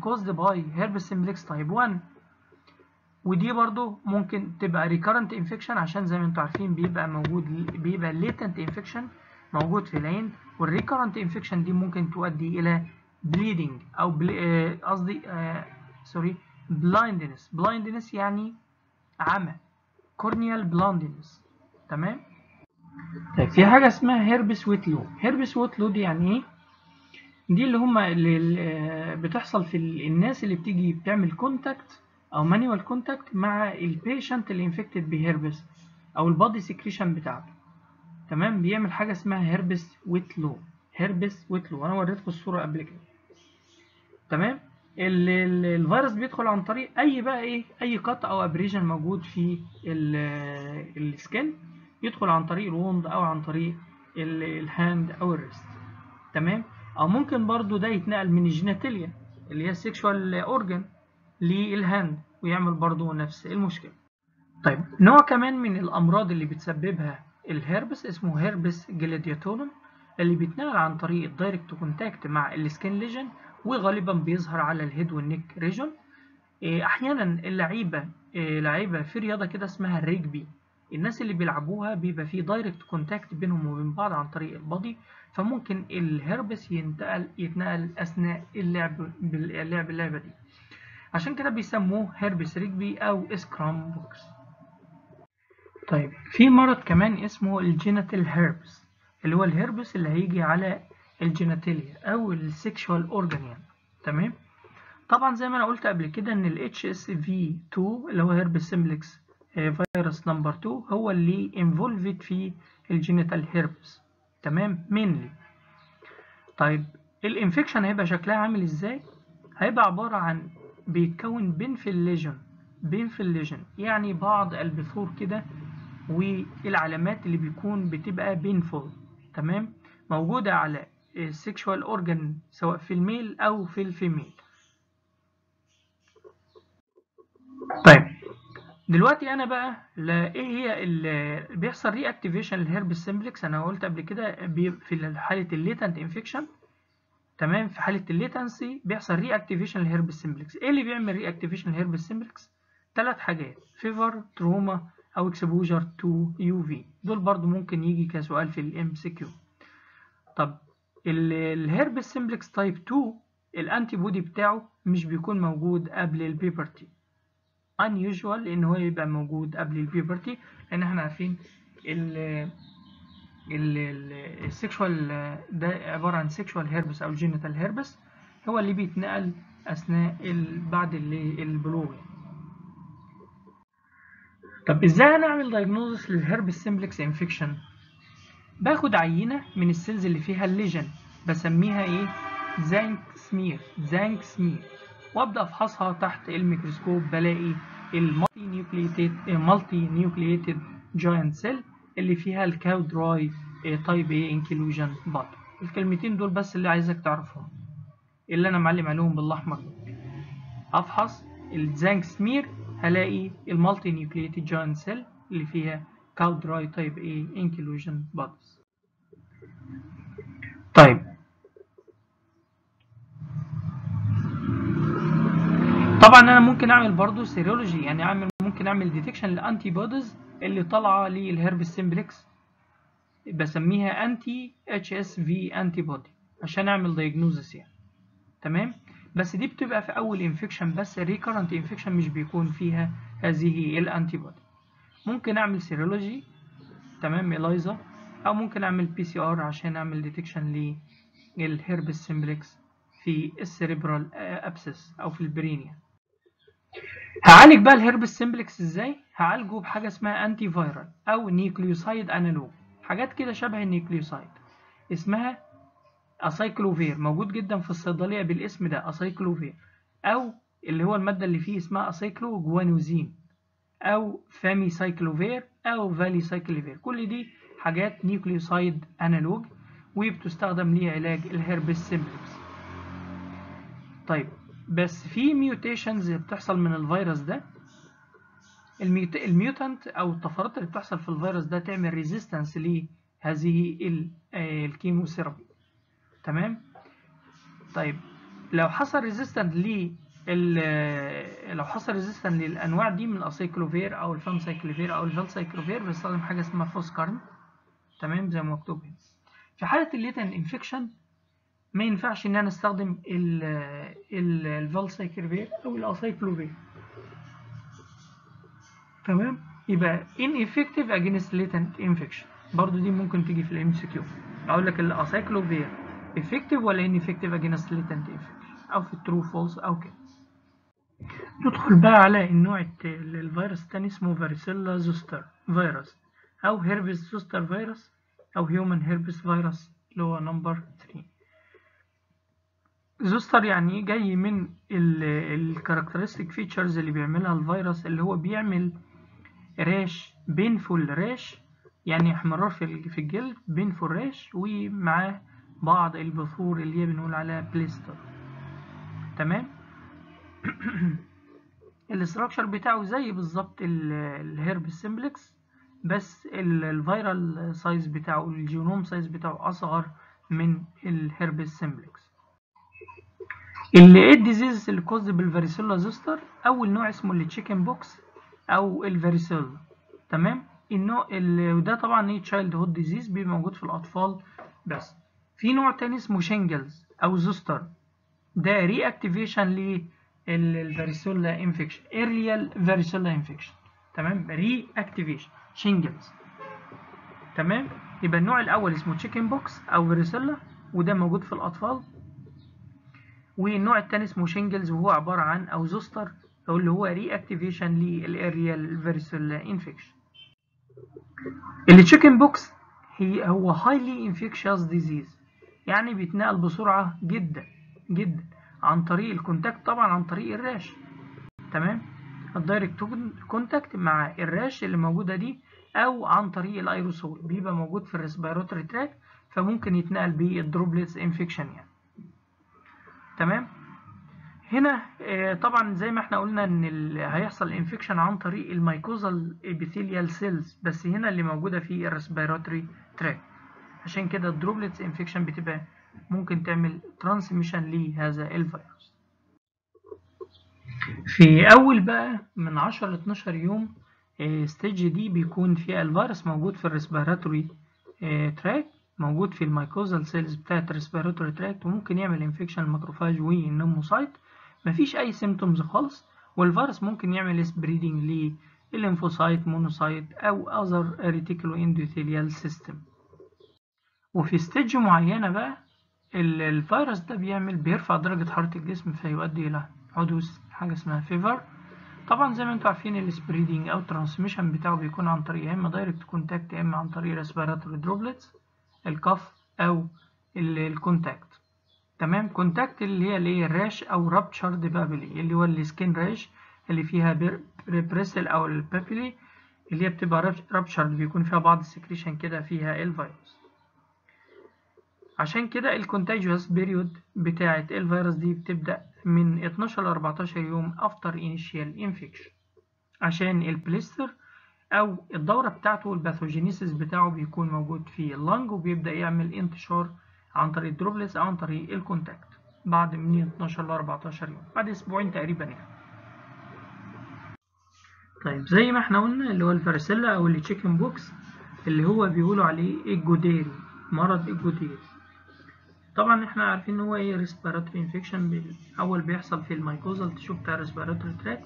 caused by herpes simplex type 1 ودي برضو ممكن تبقى recurrent infection عشان زي ما أنتم عارفين بيبقى موجود بيبقى latent infection موجود في العين. والrecurrent infection دي ممكن تؤدي إلى bleeding أو قصدي sorry blindness. Blindness يعني عمى. Corneal blindness. تمام؟ طيب في حاجة اسمها herpes whitlow herpes whitlow دي يعني إيه؟ دي اللي هما اللي بتحصل في الناس اللي بتيجي بتعمل contact أو manual contact مع ال patient اللي infected ب herpes أو ال body secretion بتاعته. تمام؟ بيعمل حاجة اسمها herpes whitlow herpes whitlow أنا وريتكم الصورة قبل كده. تمام؟ الفيروس بيدخل عن طريق أي بقى إيه أي cut أو abrasion موجود في ال skin يدخل عن طريق ال wound أو عن طريق ال hand أو ال wrist تمام؟ أو ممكن برضو ده يتنقل من ال genitalia اللي هي ال sexual organ لل hand ويعمل برضو نفس المشكلة. طيب نوع كمان من الأمراض اللي بتسببها الهربس اسمه herpes gladiatorum اللي بيتنقل عن طريق ال direct contact مع ال skin lesion وغالبا بيظهر على ال head وال neck region أحيانا اللعيبة لعيبة في رياضة كده اسمها ال rugby. الناس اللي بيلعبوها بيبقى في direct contact بينهم وبين بعض عن طريق ال body. فممكن الهربس ينتقل يتنقل أثناء اللعب باللعب اللعبة دي. عشان كده بيسموه herpes rugby أو scrum pox طيب في مرض كمان اسمه ال genital herpes اللي هو الهربس اللي هيجي على ال genitalia أو ال sexual organ يعني. تمام؟ طبعا زي ما أنا قلت قبل كده إن ال HSV2 اللي هو herpes simplex virus نمبر 2 هو اللي involved في ال genital herpes. تمام؟ mainly طيب ال infection هيبقى شكلها عامل إزاي؟ هيبقى عبارة عن بيتكون بين في ال lesion بين في ال lesion يعني بعض البثور كده والعلامات اللي بيكون بتبقى painful تمام؟ موجودة على ال sexual organ سواء في ال male أو في ال female. طيب دلوقتي أنا بقى لا إيه هي اللي بيحصل reactivation لل herpes simplex أنا قلت قبل كده في حالة ال latent infection تمام؟ في حالة ال latency بيحصل reactivation لل herpes simplex إيه اللي بيعمل reactivation لل herpes simplex ثلاث حاجات fever trauma أو exposure to UV. دول برضو ممكن يجي كسؤال في ال MCQ طب ال herpes simplex type 2 ال antibody بتاعه مش بيكون موجود قبل ال puberty unusual إن هو يبقى موجود قبل ال puberty لأن إحنا عارفين ال sexual ده عبارة عن sexual herpes أو genital herpes هو اللي بيتنقل أثناء ال بعد ال- البلوغ. طب إزاي هنعمل diagnosis لل herpes simplex infection باخد عينة من ال cells اللي فيها ال lesion بسميها إيه؟ Tzanck smear Tzanck smear وأبدأ أفحصها تحت الميكروسكوب بلاقي ال multinucleated multinucleated giant cell اللي فيها ال Cowdry type A inclusion bod الكلمتين دول بس اللي عايزك تعرفهم. اللي أنا معلم عليهم بالاحمر أفحص ال Tzanck smear هلاقي ال multinucleated giant cell اللي فيها Cowdry type A inclusion bodies طيب. طبعا أنا ممكن أعمل برضو serology يعني اعمل ممكن أعمل detection لل antibodies اللي طالعة لل herpes simplex بسميها anti HSV antibody عشان أعمل diagnosis يعني. تمام؟ بس دي بتبقى في أول infection بس ال recurrent infection مش بيكون فيها هذه ال antibody ممكن أعمل serology تمام ELISA أو ممكن أعمل PCR عشان أعمل detection لل herpes simplex في ال cerebral abscess أو في البرينيا هعالج بقى ال herpes simplex إزاي؟ هعالجه بحاجة اسمها antiviral أو nucleoside analogue حاجات كده شبه ال nucleoside اسمها اسايكلوفير موجود جدا في الصيدلية بالاسم ده اسايكلوفير أو اللي هو المادة اللي فيه اسمها acycloguanosine أو famciclovir أو valacyclovir كل دي حاجات nucleoside analog وبتستخدم لعلاج الهربس simplex طيب بس في mutations بتحصل من الفيروس ده. ال mut... ال mutant أو الطفرات اللي بتحصل في الفيروس ده تعمل resistance لهذه. آه ال chemotherapy. تمام؟ طيب لو حصل resistant ل لو حصل resistant للأنواع دي من الأسايكلوفير أو ال famciclovir أو ال valacyclovir بستخدم حاجة اسمها foscarnet تمام؟ زي ما مكتوب هنا. في حالة ال latent infection ما ينفعش إن أنا أستخدم ال valacyclovir أو الأسايكلوفير. تمام؟ يبقى ineffective against latent infection. برضو دي ممكن تيجي في ال MCQ أقول لك ال acyclovir. Effective ولا ineffective against latent infection أو في true false? أو كده ندخل بقى على النوع الفيروس التاني اسمه varicella zoster virus أو herpes zoster virus أو human herpes virus اللي هو number 3 zoster يعني جاي من ال characteristic features اللي بيعملها الفيروس اللي هو بيعمل rash painful rash يعني احمرار في الجلد painful rash ومعاه بعض البثور اللي هي بنقول عليها blister. تمام؟ ال structure بتاعه زي بالظبط ال herpes simplex بس ال viral size بتاعه ال genome size بتاعه أصغر من ال herpes simplex اللي إيه ال disease اللي caused بال varicella zoster أول نوع اسمه ال chicken pox أو ال varicella تمام؟ النوع وده طبعا إيه childhood disease بيبقى موجود في الأطفال بس. في نوع تاني اسمه shingles أو zoster. ده reactivation لل varicella infection earlier varicella infection تمام؟ reactivation shingles تمام؟ يبقى النوع الأول اسمه chicken pox أو varicella وده موجود في الأطفال. والنوع الثاني اسمه shingles وهو عبارة عن أو zoster أو اللي هو reactivation لل earlier varicella infection ال chicken pox هي هو highly infectious disease يعني بيتنقل بسرعة جدا جدا. عن طريق ال contact طبعا عن طريق ال rash. تمام؟ ال direct contact مع ال rash اللي موجودة دي أو عن طريق الأيروسول. بيبقى موجود في ال respiratory tract فممكن يتنقل بال droplets infection يعني. تمام؟ هنا آه، طبعا زي ما إحنا قلنا إن هيحصل infection عن طريق ال mucosal epithelial cells بس هنا اللي موجودة في ال respiratory tract. عشان كده ال droplets infection بتبقى ممكن تعمل transmission لهذا الفيروس في أول بقى من 10 ل 12 يوم stage دي بيكون فيها الفيروس موجود في ال respiratory tract موجود في ال mucosal cells بتاعت ال respiratory tract وممكن يعمل infection ال macrophage وال monocyte مفيش أي symptoms خالص والفيروس ممكن يعمل spreading للل lymphocyte monocyte أو other reticuloendothelial system وفي stage معينة بقى ال- الفيروس ده بيعمل بيرفع درجة حرارة الجسم فيؤدي إلى حدوث حاجة اسمها fever طبعا زي ما أنتم عارفين ال spreading أو ال transmission بتاعه بيكون عن طريق يا إما direct contact يا إما عن طريق respiratory droplets ال cough أو ال contact تمام؟ contact اللي هي اللي هي ال rash أو ruptured papule اللي هو ال skin rash اللي فيها blister أو ال papule اللي هي بتبقى ruptured بيكون فيها بعض ال secretion كده فيها الفيروس. عشان كده ال contagious period بتاعة الفيروس دي بتبدأ من 12 ل 14 يوم after initial infection عشان ال blister أو الدورة بتاعته ال pathogenesis بتاعه بيكون موجود في ال lung وبيبدأ يعمل انتشار عن طريق ال droplets أو عن طريق ال contact بعد من 12 ل 14 يوم بعد أسبوعين تقريبا يعني. طيب زي ما إحنا قلنا اللي هو ال varicella أو ال chicken pox اللي هو بيقولوا عليه الجدري مرض الجدري طبعا إحنا عارفين إن هو إيه respiratory infection أول بيحصل في ال mucosal tissue بتاع ال respiratory tract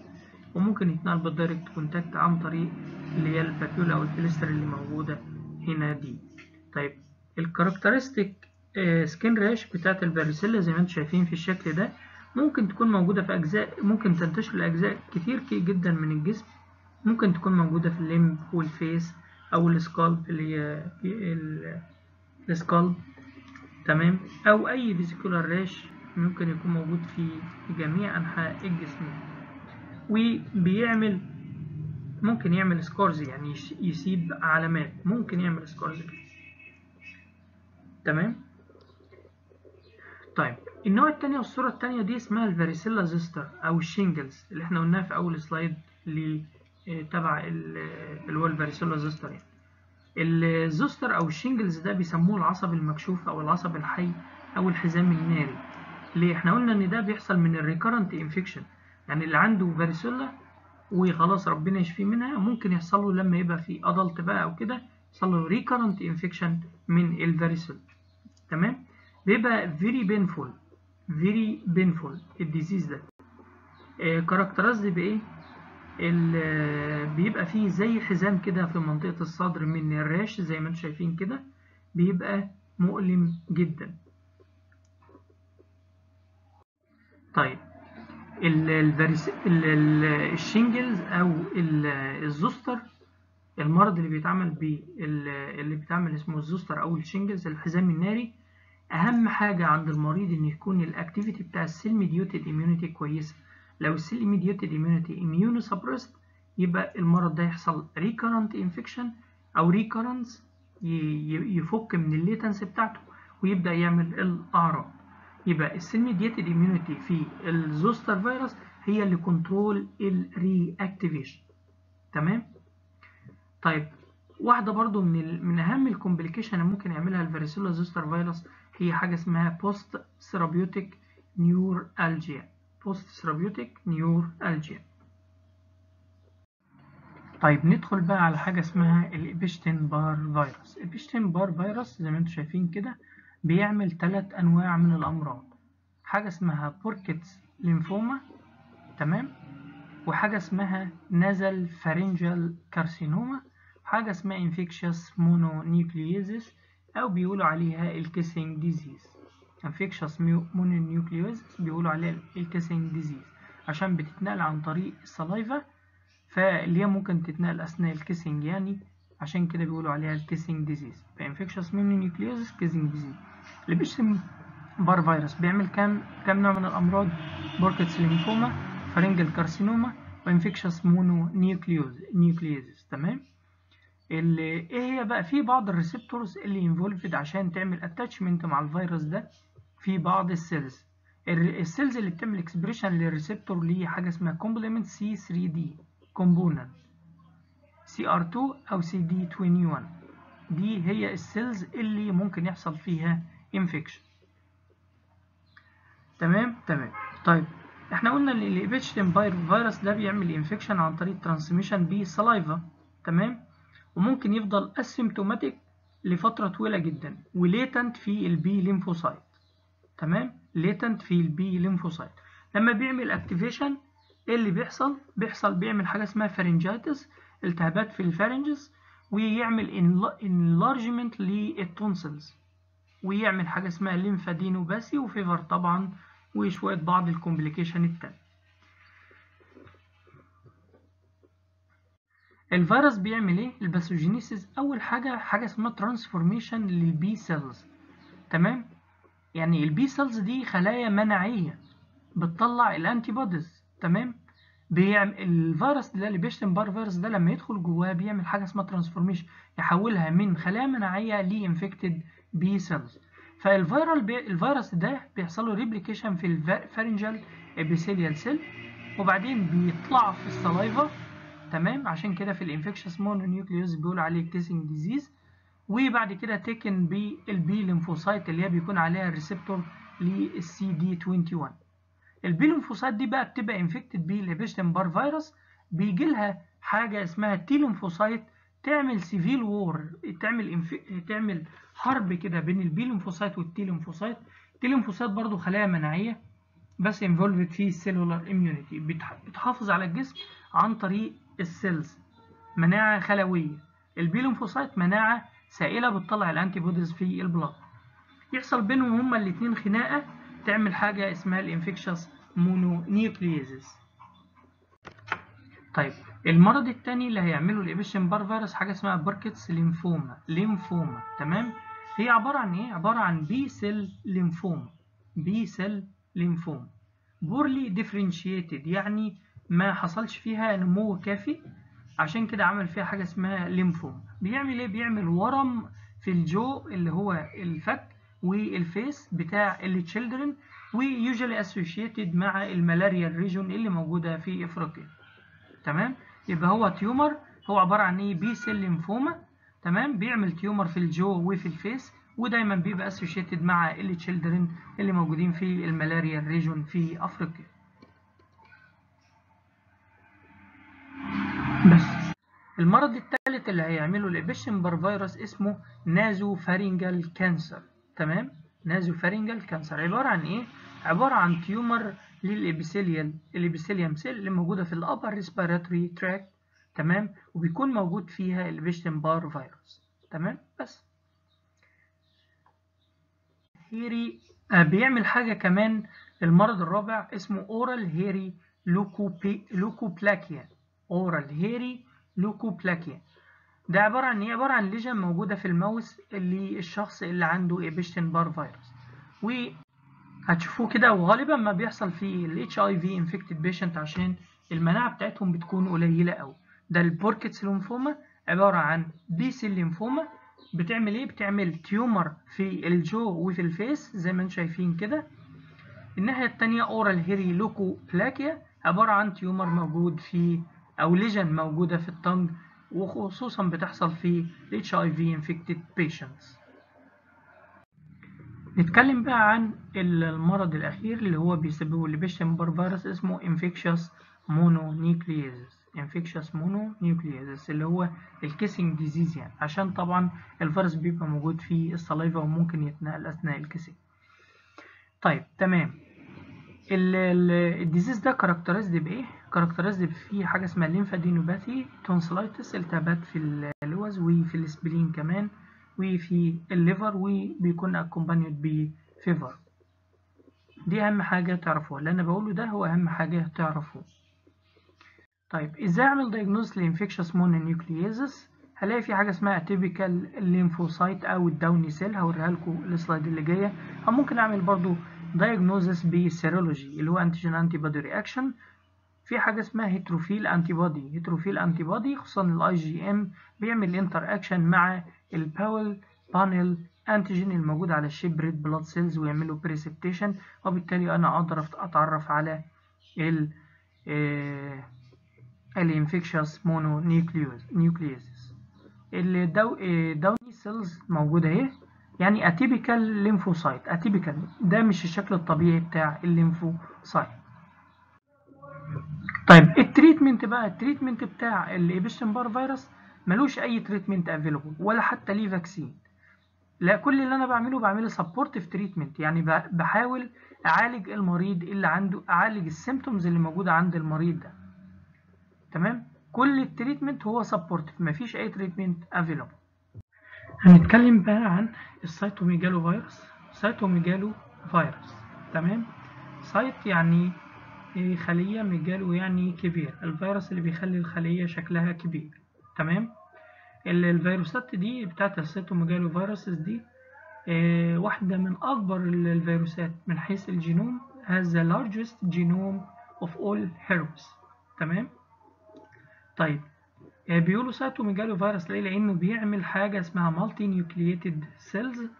وممكن يتنقل بال direct contact عن طريق اللي هي ال papule أو ال blister اللي موجودة هنا دي. طيب ال characteristic skin rash بتاعت ال varicella زي ما أنتم شايفين في الشكل ده ممكن تكون موجودة في أجزاء ممكن تنتشر لأجزاء كتير جدا من الجسم. ممكن تكون موجودة في ال limb وال face أو ال scalp اللي هي ال scalp تمام؟ أو أي vesicular rash ممكن يكون موجود في جميع أنحاء الجسم. وبيعمل ممكن يعمل scars يعني يسيب علامات. ممكن يعمل scars تمام؟ طيب النوع التاني والصورة التانية دي اسمها ال varicella zoster أو ال shingles اللي إحنا قلناها في أول slide اللي تبع اللي هو zoster يعني. ال zoster أو ال shingles ده بيسموه العصب المكشوف أو العصب الحي أو الحزام الناري ليه؟ إحنا قلنا إن ده بيحصل من ال recurrent infection يعني اللي عنده varicella وخلاص ربنا يشفيه منها ممكن يحصل له لما يبقى في adult بقى أو كده يحصل له recurrent infection من ال varicella تمام؟ بيبقى very painful very painful ال disease ده. characterized بإيه؟ بيبقى فيه زي حزام كده في منطقة الصدر من ال rash زي ما أنتم شايفين كده بيبقى مؤلم جدا. طيب ال shingles أو ال zoster المرض اللي بيتعمل بيه اللي بيتعمل اسمه ال zoster أو ال shingles الحزام الناري أهم حاجة عند المريض إن يكون ال activity بتاع ال cell mediated immunity كويسة. لو ال cell immunity immunosuppressed يبقى المرض ده يحصل recurrent infection أو recurrence يفك من ال latency بتاعته ويبدأ يعمل الأعراض. يبقى ال cell mediated immunity في ال zoster virus هي اللي control ال reactivation تمام؟ طيب واحدة برضو من. من أهم ال complication اللي ممكن يعملها ال varicella zoster virus هي حاجة اسمها postherpetic neuralgia neuralgia طيب ندخل بقى على حاجة اسمها ال Epstein-Barr virus ال Epstein-Barr virus زي ما أنتم شايفين كده بيعمل ثلاث أنواع من الأمراض. حاجة اسمها Burkitt's lymphoma تمام؟ وحاجة اسمها nasopharyngeal carcinoma وحاجة اسمها infectious mononucleosis أو بيقولوا عليها ال kissing disease infectious mononucleosis بيقولوا عليها ال kissing disease عشان بتتنقل عن طريق ال saliva فاللي هي ممكن تتنقل أثناء ال kissing يعني عشان كده بيقولوا عليها ال kissing disease ف infectious mononucleosis kissing disease ال Epstein-Barr virus بيعمل كام كام نوع من الأمراض؟ Burkitt's lymphoma pharyngeal carcinoma و infectious mononucleosis تمام؟ اللي إيه هي بقى؟ في بعض ال receptors اللي involved عشان تعمل attachment مع الفيروس ده. في بعض ال cells. ال cells اللي بتعمل expression لل receptor ليه حاجة اسمها complement C3d كومبوننت سي ار 2 أو سي دي 21 دي هي ال cells اللي ممكن يحصل فيها infection تمام؟ تمام. طيب إحنا قلنا إن ال Epstein virus ده بيعمل infection عن طريق transmission بال saliva تمام؟ وممكن يفضل asymptomatic لفترة طويلة جدا و latent في ال B lymphocyte تمام؟ latent في ال B lymphocyte لما بيعمل activation إيه اللي بيحصل؟ بيحصل بيعمل حاجة اسمها pharyngitis التهابات في ال pharynx ويعمل enlargement لل tonsils ويعمل حاجة اسمها lymphadenopathy و fever طبعا وشوية بعض ال complication التاني. الفيروس بيعمل إيه؟ ال pathogenesis أول حاجة حاجة اسمها transformation لل B cells تمام؟ يعني ال B cells دي خلايا مناعية بتطلع ال antibodies تمام؟ بيعمل الفيروس ده ال Epstein-Barr virus ده لما يدخل جواه بيعمل حاجة اسمها transformation يحولها من خلايا مناعية ل infected B cells فال viral B... الفيروس ده بيحصل له replication في ال pharyngeal epithelial cell وبعدين بيطلع في ال saliva تمام؟ عشان كده في ال infectious mononucleosis بيقول عليه kissing disease وبعد كده taken بال B lymphocyte اللي هي بيكون عليها ال receptor لل CD21 ال B lymphocyte دي بقى بتبقى infected بال Epstein-Barr virus بيجي لها حاجة اسمها T lymphocyte تعمل civil war تعمل inf... تعمل حرب كده بين ال B lymphocyte وال T lymphocyte ال T lymphocyte برضو خلايا مناعية بس involved في ال cellular immunity بتحافظ على الجسم عن طريق ال cells مناعة خلوية. ال B lymphocyte مناعة سائلة بتطلع ال antibodies في ال blood يحصل بينهم هما الاثنين خناقة تعمل حاجة اسمها ال infectious mononucleosis طيب المرض الثاني اللي هيعمله ال Epstein-Barr virus حاجة اسمها Burkitt's lymphoma lymphoma تمام؟ هي عبارة عن إيه؟ عبارة عن B cell lymphoma B cell lymphoma poorly differentiated يعني ما حصلش فيها نمو كافي عشان كده عمل فيها حاجة اسمها ليمفوما بيعمل إيه؟ بيعمل ورم في ال jaw اللي هو الفك والفيس بتاع التشيلدرن ويوجوالي اسوشيتد مع الملاريا ريجون اللي موجودة في إفريقيا. تمام؟ يبقى هو tumor هو عبارة عن إيه؟ B cell lymphoma تمام؟ بيعمل tumor في ال jaw وفي ال face ودايما بيبقى associated مع ال children اللي موجودين في ال malaria region في إفريقيا. بس. المرض الثالث اللي هيعمله ال Epstein virus اسمه nasopharyngeal cancer تمام؟ nasopharyngeal cancer عبارة عن إيه؟ عبارة عن tumor لل epithelial. ال epithelium cell اللي موجودة في ال upper respiratory tract تمام؟ وبيكون موجود فيها ال Epstein-Barr virus. تمام؟ بس. hairy آه بيعمل حاجة كمان المرض الرابع اسمه oral hairy leukoplakia oral hairy leukoplakia ده عبارة عن إيه؟ عبارة عن lesion موجودة في ال mouth اللي الشخص اللي عنده Epstein-Barr virus و هتشوفوه كده وغالبا ما بيحصل في ال HIV infected patient عشان المناعة بتاعتهم بتكون قليلة أوي. ده ال Burkitt's lymphoma عبارة عن B cell lymphoma بتعمل إيه؟ بتعمل tumor في ال jaw وفي ال face زي ما أنتم شايفين كده. الناحية التانية oral hairy leukoplakia عبارة عن tumor موجود في أو lesion موجودة في ال tongue وخصوصا بتحصل في ال HIV infected patients. نتكلم بقى عن المرض الأخير اللي هو بيسببه ال Epstein-Barr virus اسمه infectious mononucleosis. infectious mononucleosis اللي هو ال kissing disease يعني. عشان طبعا الفيروس بيبقى موجود في ال saliva وممكن يتنقل أثناء ال kissing طيب تمام. ال disease ده characterized بإيه؟ characterized في حاجة اسمها lymphadenopathy tonsillitis التهابات في اللوز وفي ال spleen كمان وفي ال liver وبيكون accompanied ب fever دي أهم حاجة تعرفوها اللي أنا بقوله ده هو أهم حاجة تعرفوه طيب إزاي أعمل diagnose ل infectious mononucleosis هلاقي في حاجة اسمها atypical lymphocyte أو ال Downey cell هوريها لكم ال slide اللي جاية. أو ممكن أعمل برضو diagnosis بال serology اللي هو antigen antibody reaction في حاجة اسمها heterophile antibody heterophile antibody خصوصا ال IgM بيعمل interaction مع الباول Bunnell antigen الموجود على ال sheep red blood cells ويعمل له precipitation وبالتالي أنا أقدر أتعرف على ال ال infectious mononucleosis ال Downey cells موجودة اهي يعني atypical lymphocyte atypical ده مش الشكل الطبيعي بتاع ال lymphocyte طيب. ال treatment بقى ال treatment بتاع ال Epstein-Barr virus ملوش أي treatment available ولا حتى ليه vaccine لا كل اللي أنا بعمله بعمله supportive treatment يعني بحاول أعالج المريض اللي عنده أعالج ال symptoms اللي موجودة عند المريض ده. تمام؟ كل ال treatment هو supportive مفيش أي treatment available هنتكلم بقى عن ال cytomegalovirus cytomegalovirus. تمام؟ cyte يعني خلية megalo يعني كبير. الفيروس اللي بيخلي الخلية شكلها كبير. تمام؟ الفيروسات دي بتاعت ال cytomegaloviruses دي آه واحدة من أكبر الفيروسات من حيث ال genome has the largest genome of all herpes. تمام؟ طيب آه بيقولوا cytomegalovirus ليه؟ لأنه بيعمل حاجة اسمها multinucleated cells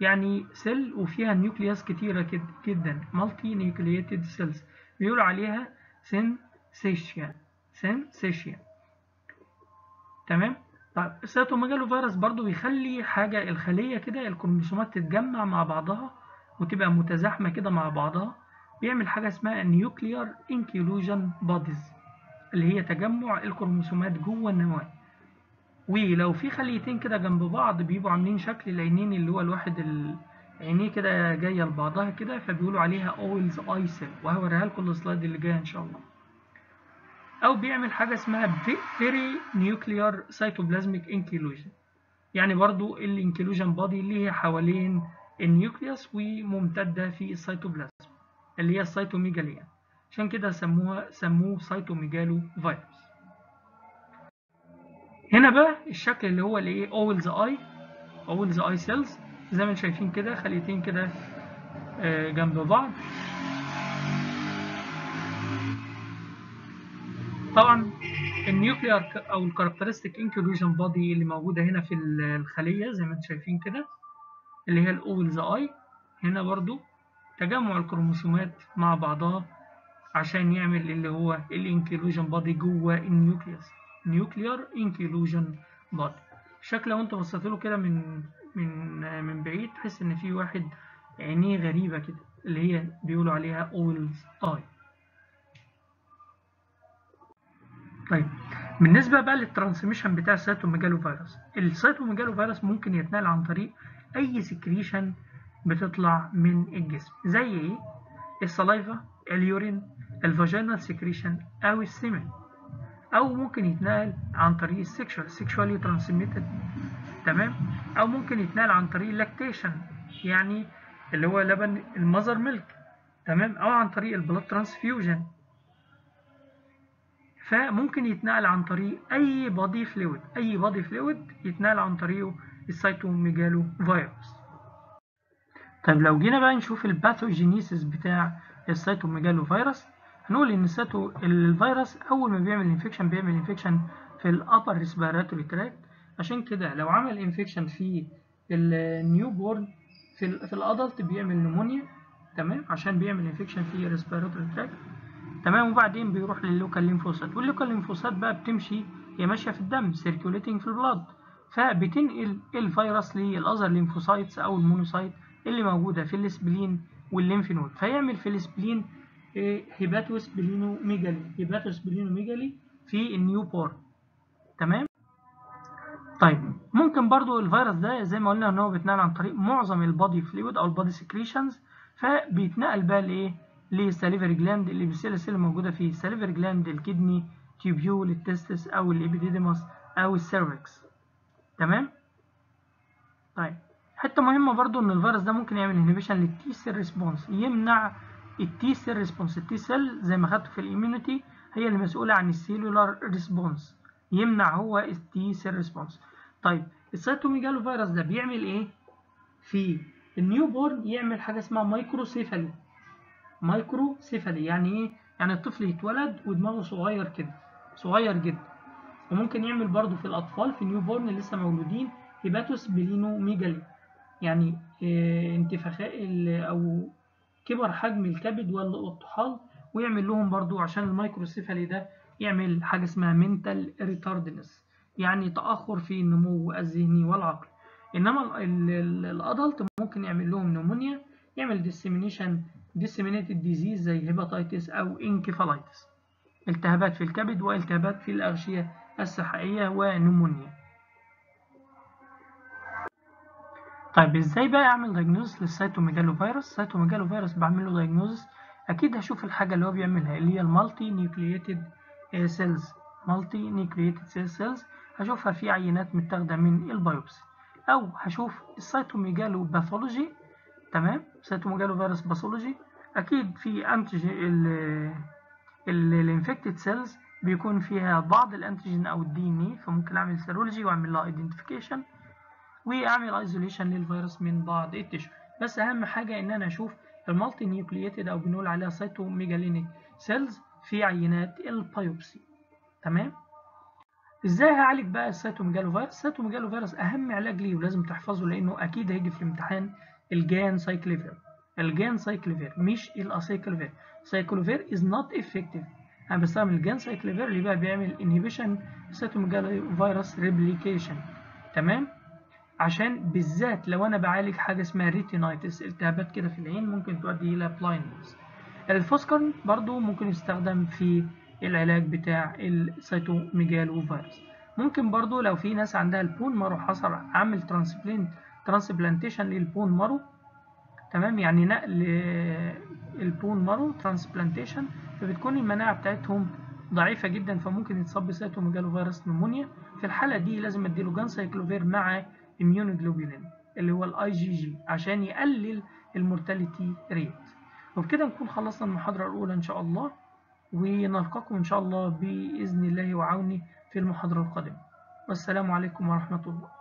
يعني cell وفيها nucleus كتيرة جدا. multinucleated cells بيقولوا عليها syncytia syncytia تمام؟ طيب ال cytomegalovirus برضو بيخلي حاجة الخلية كده الكروموسومات تتجمع مع بعضها وتبقى متزاحمة كده مع بعضها. بيعمل حاجة اسمها nuclear inclusion bodies اللي هي تجمع الكروموسومات جوه النواة ولو في خليتين كده جنب بعض بيبقوا عاملين شكل العينين اللي هو الواحد ال... عينيه كده جاية لبعضها كده فبيقولوا عليها owl's eye cell وهوريها لكم ال slide اللي جاية إن شاء الله. أو بيعمل حاجة اسمها perinuclear cytoplasmic inclusion يعني برضو ال inclusion body اللي هي حوالين ال nucleus وممتدة في السيتوبلازم اللي هي ال cytomegalia عشان كده سموها سموه cytomegalovirus هنا بقى الشكل اللي هو الايه؟ owl's eye owl's eye cells زي ما شايفين كده خليتين كده جنب بعض. طبعا ال nuclear أو ال characteristic inclusion body اللي موجودة هنا في الخلية زي ما أنتم شايفين كده اللي هي ال owl's eye. هنا برضو تجمع الكروموسومات مع بعضها عشان يعمل اللي هو ال inclusion body جوه ال nucleus nuclear inclusion body. الشكل لو انت بصيت له كده من من من بعيد تحس إن في واحد عينيه غريبة كده اللي هي بيقولوا عليها owl's eye طيب بالنسبة بقى لل transmission بتاع ال cytomegalovirus. ال cytomegalovirus ممكن يتنقل عن طريق أي secretion بتطلع من الجسم. زي إيه؟ ال saliva ال urine ال vaginal secretion أو ال semen أو ممكن يتنقل عن طريق ال sexual sexually transmitted تمام؟ أو ممكن يتنقل عن طريق ال lactation يعني اللي هو لبن ال mother milk تمام؟ أو عن طريق ال blood transfusion فممكن يتنقل عن طريق أي body fluid أي body fluid يتنقل عن طريقه ال cytomegalovirus طيب لو جينا بقى نشوف ال pathogenesis بتاع ال cytomegalovirus هنقول إن ال cyto الفيروس أول ما بيعمل infection بيعمل infection في ال upper respiratory tract عشان كده لو عمل infection في ال newborn في في ال adult بيعمل pneumonia تمام؟ عشان بيعمل infection في ال respiratory tract تمام؟ وبعدين بيروح لل local lymphocyte وال local lymphocyte بقى بتمشي هي ماشية في الدم circulating في ال blood فبتنقل الفيروس لل other lymphocytes أو ال monocyte اللي موجودة في ال spleen وال lymph node فيعمل في ال spleen hepatosplenomegaly hepatosplenomegaly في ال newborn تمام؟ طيب ممكن برضو الفيروس ده زي ما قلنا إن هو بيتنقل عن طريق معظم ال body fluid أو ال body secretions فبيتنقل بقى لإيه؟ لل salivary gland اللي بال cells اللي موجودة فيه الساليفري جلاند الكدني تيوبيول التستس أو الإبيديديموس أو السيرفكس تمام؟ طيب حتة مهمة برضو إن الفيروس ده ممكن يعمل inhibition لل T cell response يمنع ال T cell response ال T cell زي ما خدته في ال immunity هي اللي مسؤولة عن ال cellular response يمنع هو ال T cell response طيب ال cytomegalovirus ده بيعمل إيه؟ في ال newborn يعمل حاجة اسمها microcephaly. microcephaly يعني إيه؟ يعني الطفل يتولد ودماغه صغير كده صغير جدا. وممكن يعمل برضو في الأطفال في newborn لسه مولودين hepatosplenomegaly يعني آه، انتفاخ أو كبر حجم الكبد وال- والطحال ويعمل لهم برضو عشان ال microcephaly ده يعمل حاجة اسمها mental retardedness يعني تأخر في النمو الذهني والعقلي. إنما ال adult ممكن يعمل لهم pneumonia يعمل dissemination disseminated disease زي hepatitis أو encephalitis التهابات في الكبد والتهابات في الأغشية السحائية و pneumonia. طيب إزاي بقى أعمل diagnosis لل cytomegalovirus ال cytomegalovirus بعمل له diagnosis أكيد هشوف الحاجة اللي هو بيعملها اللي هي ال multinucleated cells multinucleated cells هشوفها في عينات متاخدة من ال biopsy أو هشوف ال cytomegalo pathology تمام؟ cytomegalovirus pathology أكيد في antigen ال infected cells بيكون فيها بعض ال antigen أو ال DNA فممكن أعمل serology وأعمل لها identification واعمل isolation للفيروس من بعض ال tissue بس أهم حاجة إن أنا أشوف ال multinucleated أو بنقول عليها cytomegalic cells في عينات ال biopsy. تمام؟ إزاي هعالج بقى ال cytomegalovirus ال cytomegalovirus أهم علاج ليه ولازم تحفظه لأنه أكيد هيجي في الامتحان ال ganciclovir ال ganciclovir مش ال acyclovir acyclovir is not effective أنا بستعمل ال ganciclovir اللي بقى بيعمل inhibition cytomegalovirus replication تمام؟ عشان بالذات لو أنا بعالج حاجة اسمها retinitis التهابات كده في العين ممكن تؤدي إلى blindness ال foscarnet برضو ممكن يستخدم في العلاج بتاع ال cytomegalovirus ممكن برضو لو في ناس عندها ال bone marrow حصل عامل transplant transplantation لل bone marrow تمام؟ يعني نقل ال bone marrow transplantation فبتكون المناعة بتاعتهم ضعيفة جدا فممكن يتصاب ب cytomegalovirus pneumonia. في الحالة دي لازم أديله ganciclovir مع immunoglobulin اللي هو الاي جي جي عشان يقلل ال mortality rate وبكده نكون خلصنا المحاضرة الأولى إن شاء الله. ونلقاكم إن شاء الله بإذن الله وعونه في المحاضرة القادمة. والسلام عليكم ورحمة الله.